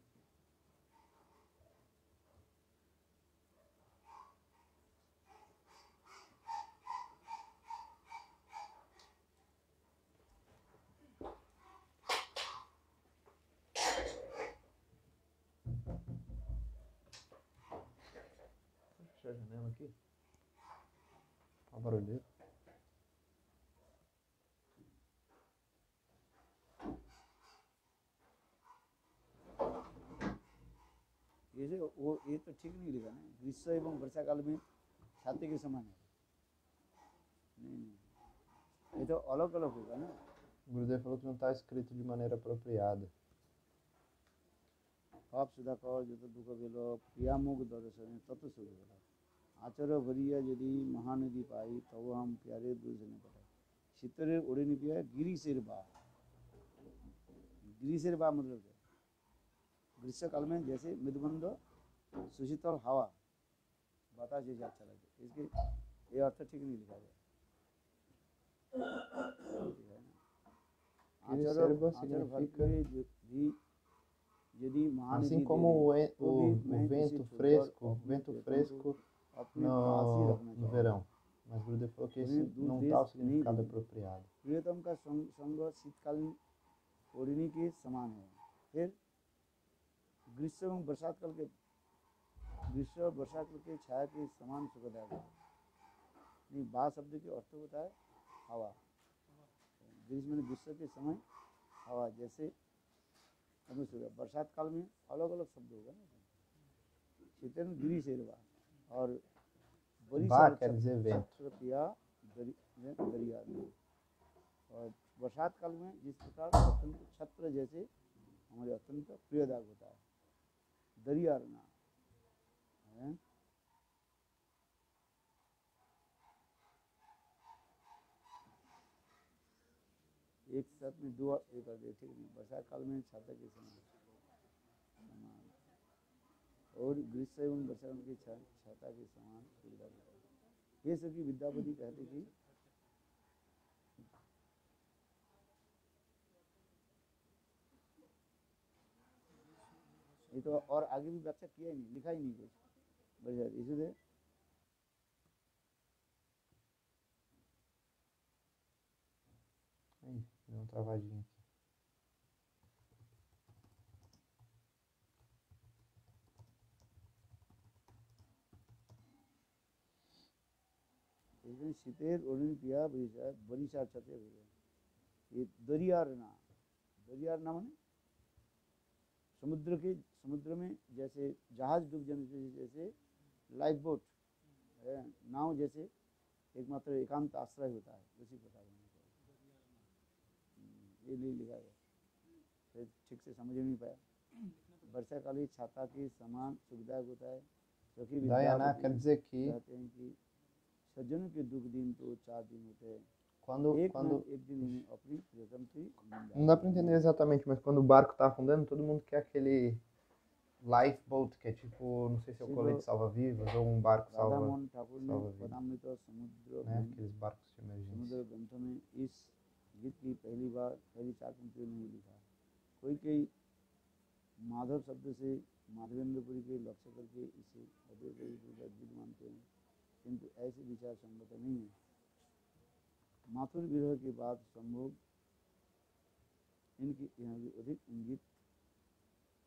Deixa a janela aqui. Olha o. वो ये तो ठीक नहीं लिखा ना। ग्रीष्म एवं वर्षा काल में छाती के समान है। नहीं नहीं। ये तो अलग अलग होगा ना। गुरुदेव Gurudev falou que não está escrito de maneira apropriada. कप सुधा कर जो दुख बेल प्रियामुख दर्शन तत्व सुधा आचर भरिया यदि महानदी पाई तब तो हम प्यारे दूसरे पटाए शीतरे उड़े नहीं पिया गिरी सिर बा। गिरी सिर बा मतलब क्या? ग्रीष्म काल में जैसे मृदबंध सुशीतल हवा। बता जी अच्छा लगे इसके ये अर्थ ठीक नहीं लिखा गया। यदि मानसी कमो हुए तो वेंटो फ्रेस्को वेंटो फ्रेस्को अपने no, verão mas Bruder falou que esse não está o significado apropriado प्रियतम का संग शीतकालीन ओरिनी के समान है। फिर ग्रीष्म एवं बरसात काल के ग्रीष्म और बरसात काल के छाया के समान सुखदायक नहीं बा शब्द के अर्थ होता है हवा। ग्रीष्म में ग्रीष्म के समय हवा जैसे हमें सुबह बरसात काल में अलग अलग शब्द होगा ना। शीतन गिरी शेरवा। और दरिया। और बरसात काल में जिस प्रकार अत्यंत छत्र जैसे हमारे अत्यंत प्रियदायक होता है। दरिया रना है। एक साथ में दो एक ठीक नहीं बरसात काल में छाता के समान। और ग्रीष्म एवं वर्षा की छा- छाता के समान ये सभी विद्यापति कहते कि ये तो और आगे भी व्याख्या किया ही नहीं, लिखा ही नहीं कुछ। बढ़िया Aí, deu uma travadinha aqui. इसमें शीतेर ओढ़नी पिया बरिशा बरिशा छते हुए ये दरियारना दरियारना माने समुद्र के समुद्र में जैसे जहाज़ डूब जाने जैसे लाइफ बोट है? नाव जैसे एकमात्र एकांत आश्रय होता है उसी प्रकार होना चाहिए। ये नहीं लिखा फिर ठीक से समझ नहीं पाया। वर्षा काली छाता के समान सुविधायक होता है क्योंकि कहते हैं कि सज्जनों के दुख दिन तो चार दिन होते हैं। quando, एक quando निंदा Não dá pra entender exatamente, mas quando o barco tá afundando, todo mundo quer aquele lifeboat, que é tipo, não sei se é o colete salva-vivas ou um barco salva, Mohan ठाकुर ने salva vida. समुद्र né? Aqueles barcos de emergência. इस गीत की पहली बार पहली चार पंक्तियों में लिखा कोई कोई माधव शब्द से माधवेंद्रपुरी के लक्ष्य करके इसे का गीत मानते हैं किंतु ऐसे विचार संगत नहीं है माथुर विरह के बाद संभोग इनकी अधिक इंगित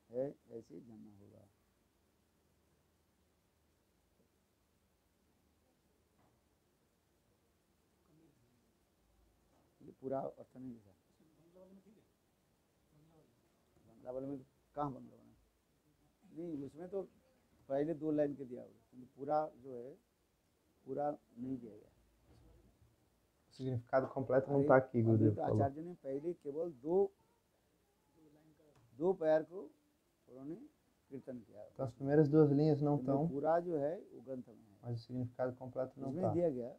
है ऐसे जानना होगा। ये पूरा अर्थ नहीं लिखा बंगला वाले में कहाँ बंगला वाले में? नहीं उसमें तो पहले दो लाइन के दिया हुआ है, पूरा जो है पूरा नहीं दिया गया। significado completo não अरे, tá aqui, Gurudev तो आचार्य ने पहले केवल दो दो पैर को उन्होंने कीर्तन किया Então as primeiras duas linhas não किंतु estão, पूरा जो है वो ग्रंथ में है mas o significado completo não इसमें tá. दिया गया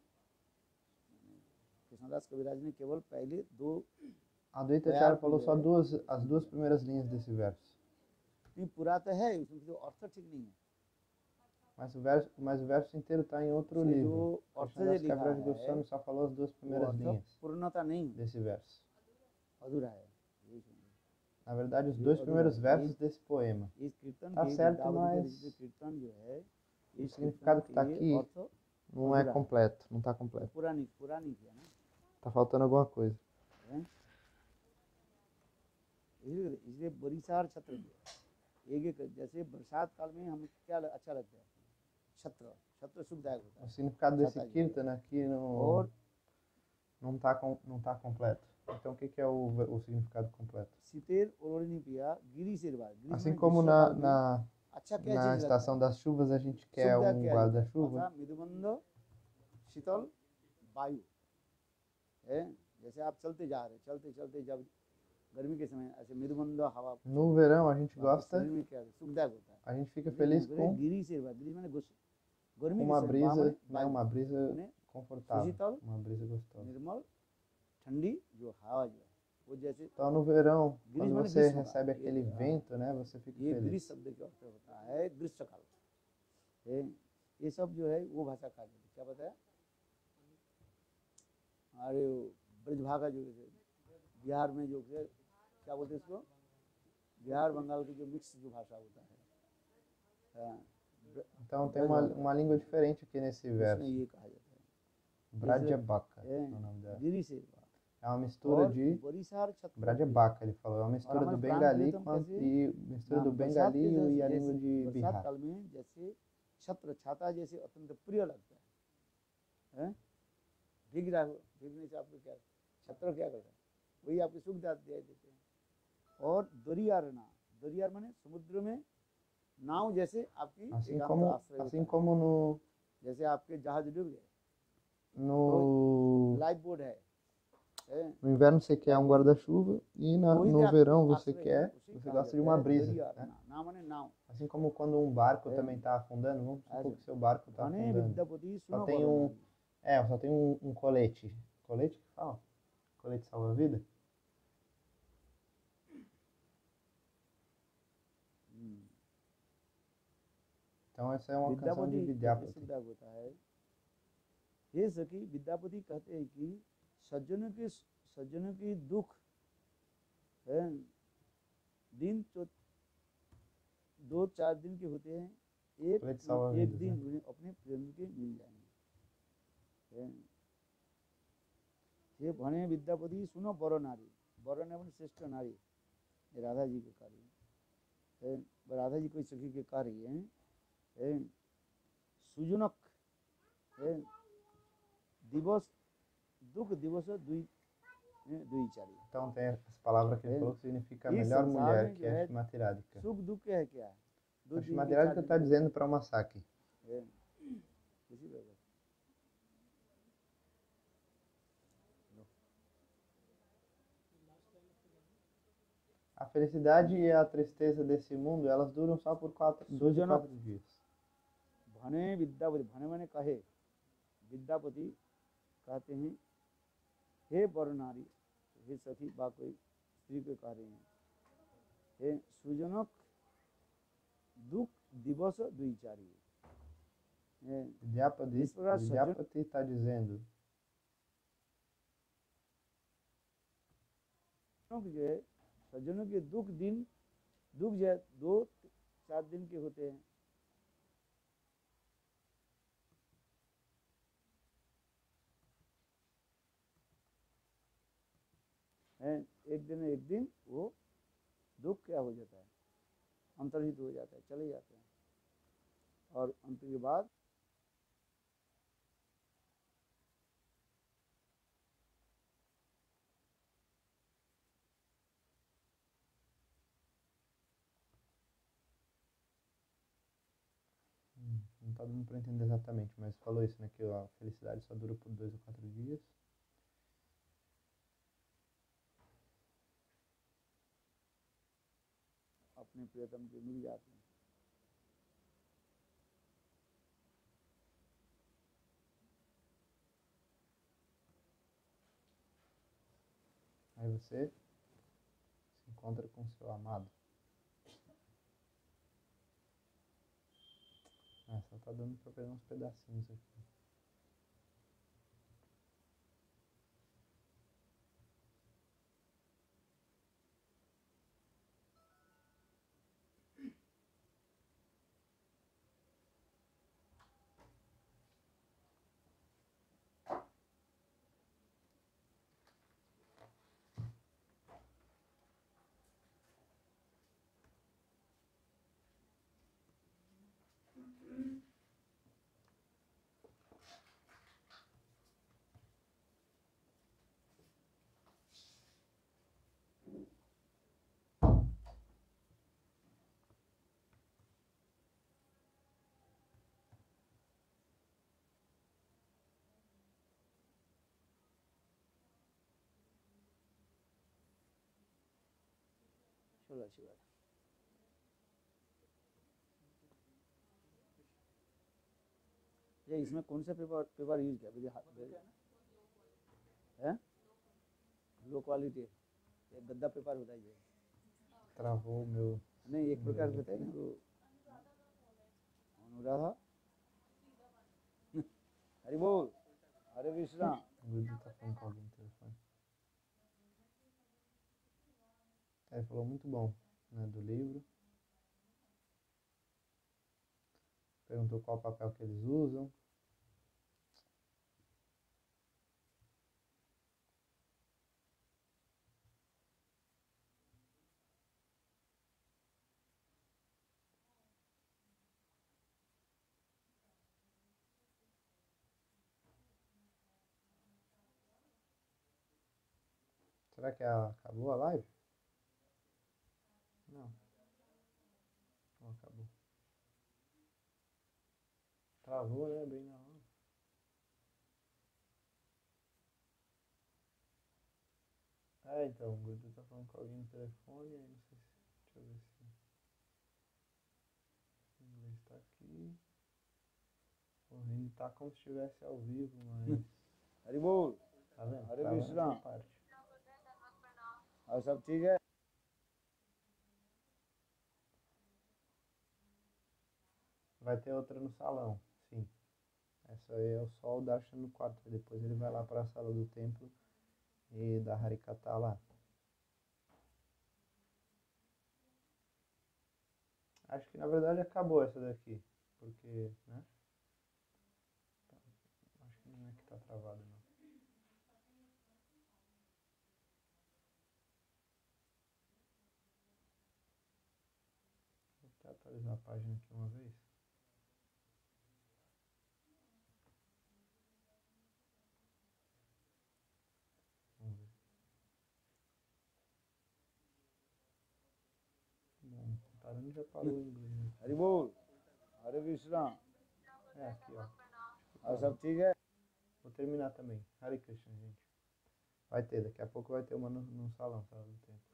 कृष्णदास कविराज ने केवल पहले दो A Advaita É, Acharya falou é. só duas, as duas primeiras linhas desse verso. नहीं पूरा तो है उसमें जो अर्थ ठीक नहीं है Mas o verso, mas o verso inteiro está em outro उसमें livro. जो अर्थ जो Krishnadas लिखा Kaviraj है Goswami só falou as duas वो primeiras अर्थ linhas पूर्णता नहीं है desse verso. अधूरा है यही समझो। Na verdade, os E dois o primeiros Adonai, versos desse poema. इस कीर्तन Tá के certo, वृंदावन के mas जो कीर्तन जो है o इस significado कीर्तन que tá के aqui अर्थ não é Adonai. completo, não está completo. पूरा नहीं पूरा नहीं किया ना Tá faltando alguma coisa. है इसलिए इसलिए बरिसार छत्र दिया एक एक जैसे बरसात काल में हमें क्या ल- अच्छा लगता है छत्र छत्र सुखदायक होता O है significado desse Satanás. kirtan aqui não, और não, tá, com- não tá completo. Então o que, que é o, o significado completo? शीतेर ओरोनी पिया गिरी से बार गिरी Assim माने como ग्रीष्म na, काल में na, अच्छा क्या na चीज लगता estação है das chuvas a gente quer सुखदायक um क्या लगता है? guarda-chuva. अर्थात मृदुमंद शीतल वायु है जैसे आप चलते जा रहे हैं चलते चलते जब गर्मी के समय ऐसे मृदुमंद हवा No verão a gente आपके gosta, शरीर में क्या सुखदायक होता है a gente fica गिरी feliz माने com गिरी से बार गिरी माने गुस्सा गर्मी uma के समय वाह brisa, माने né, वायु uma brisa माने confortável, शीतल uma brisa gostosa. निर्मल ठंडी जो हवा जो है वो जैसे तानु कह से सब के वेंट ना वैसे फिर ये ग्रीस शब्द क्या अर्थ होता है ग्रीस चकाल। ये ये सब जो है वो भाषा का है। क्या बताया अरे वो ब्रजभागा जो है बिहार में जो है क्या बोलते हैं इसको? बिहार बंगाल की जो मिक्स जो भाषा होता है। Então tem uma, uma língua diferente aqui nesse verso. Braja Baca. É, é o nome dela. É uma mistura de छत्र ele falou. É uma mistura do Bengali com a, e mistura do Bengali e a língua de Bihar. छत्र छाता जैसे अत्यंत प्रिय लगता है? भीग रहा भीगने से आपको क्या छत्र क्या करता है वही आपको सुख दे दे देते हैं और दरियार ना दरियार माने समुद्र में नाव जैसे आपकी Assim como, आश्रय assim como no, जैसे आपके जहाज़ डूब गए। No, लाइफ बोट है। हैं? no inverno você quer um guarda-chuva e na, वही no आपको verão você आश्रय quer, उसी você कहा gosta de जाता uma है, brisa. दरियार né? ना नाव माने नाव Assim como quando um barco É. também está afundando, vamos supor Assim. que seu barco está धने afundando. विद्यापति Só सुनो tem बरो um, नारी। é, só tem um, um colete. Colete que fala? Colete salva-vida? हम्म। Então essa é uma canção de Vidyapati Vidyapati. सिद्धार्थ होता है हे सखी विद्यापति कहते हैं कि सज्जनों के सज्जनों की दुख है। दिन तो दो चार दिन के होते हैं। एक Colete एक दिन? उन्हें अपने प्रेम के मिल जाएँगे। ये भने विद्यापति सुनो बर नारी। बर ने अपने श्रेष्ठ नारी राधा जी के कार्य। है राधा जी कोई सखी के कार्य हैं। है। सुजनक दिवस दुख दिवस दुई है, दुई चारी Então tem essa palavra que ele É. falou que significa a Isso, melhor sabe, mulher, que é. é Shmatirádika. सुख दुख क्या है क्या है दो A दिन के Shmatirádika चार está दिन dizendo para uma Saki. के- है इसी प्रकार A felicidade e a tristeza desse mundo, elas duram só por quatro, dois e Sujana- quatro dias. भने विद्यापति भने मैंने कहे विद्यापति कहते हैं हे वर नारी हे सखी बा कोई स्त्री को कह रहे हैं। हे सुजनक दुख दिवस दुई चारी है Vidyapati está dizendo? जो है सज्जनों के दुख दिन दुख जो है दो चार दिन के होते हैं। हैं, एक दिन एक दिन वो दुख क्या हो जाता है अंतर्हित हो जाता है चले जाते हैं और अंत के बाद Hum, Não tá dando para entender exatamente, mas falou isso, né? Que a felicidade só dura por dois ou quatro dias. अपने प्रियतम के मिल जाते हैं Aí você se encontra com seu amado. Ah, só tá dando pra pegar uns pedacinhos aqui. Sure. ये इसमें कौन सा paper paper use किया मुझे हाथ- मेरे- है लो क्वालिटी है ये गद्दा पेपर बताइए Travou o meu. नहीं एक प्रकार से बताइए ना वो अनुराधा हरि बोल हरे Krishna O Guido tá falando com alguém no telefone. Aí ele falou muito bom, né, do livro. Perguntou qual papel que eles usam. Será que acabou a live? Não. Não acabou. Travou, né? Bem na hora. Ah, então, o Guto tá falando com alguém no telefone, aí não sei se. Deixa eu ver se. O inglês tá aqui. O Rini tá como se estivesse ao vivo, mas. Aribolo! Tá vendo? Aribolo, tá और सब ठीक है Vai ter outra no salão, sim. Essa aí é o sol Darshan no quarto. e Depois ele vai lá para a sala do templo e da Harikata lá. Acho que na verdade acabou essa daqui. Porque, né? Tá. Acho que não é que tá travado não. comentários na página aqui uma vez. Vamos ver. Bom, parando já parou em inglês. Né? Haribol, Hare Vishram. É aqui, ó. Ah, sabe, Vou terminar também. Hare Krishna, gente. Vai ter, daqui a pouco vai ter uma no, no salão, tá? No tempo.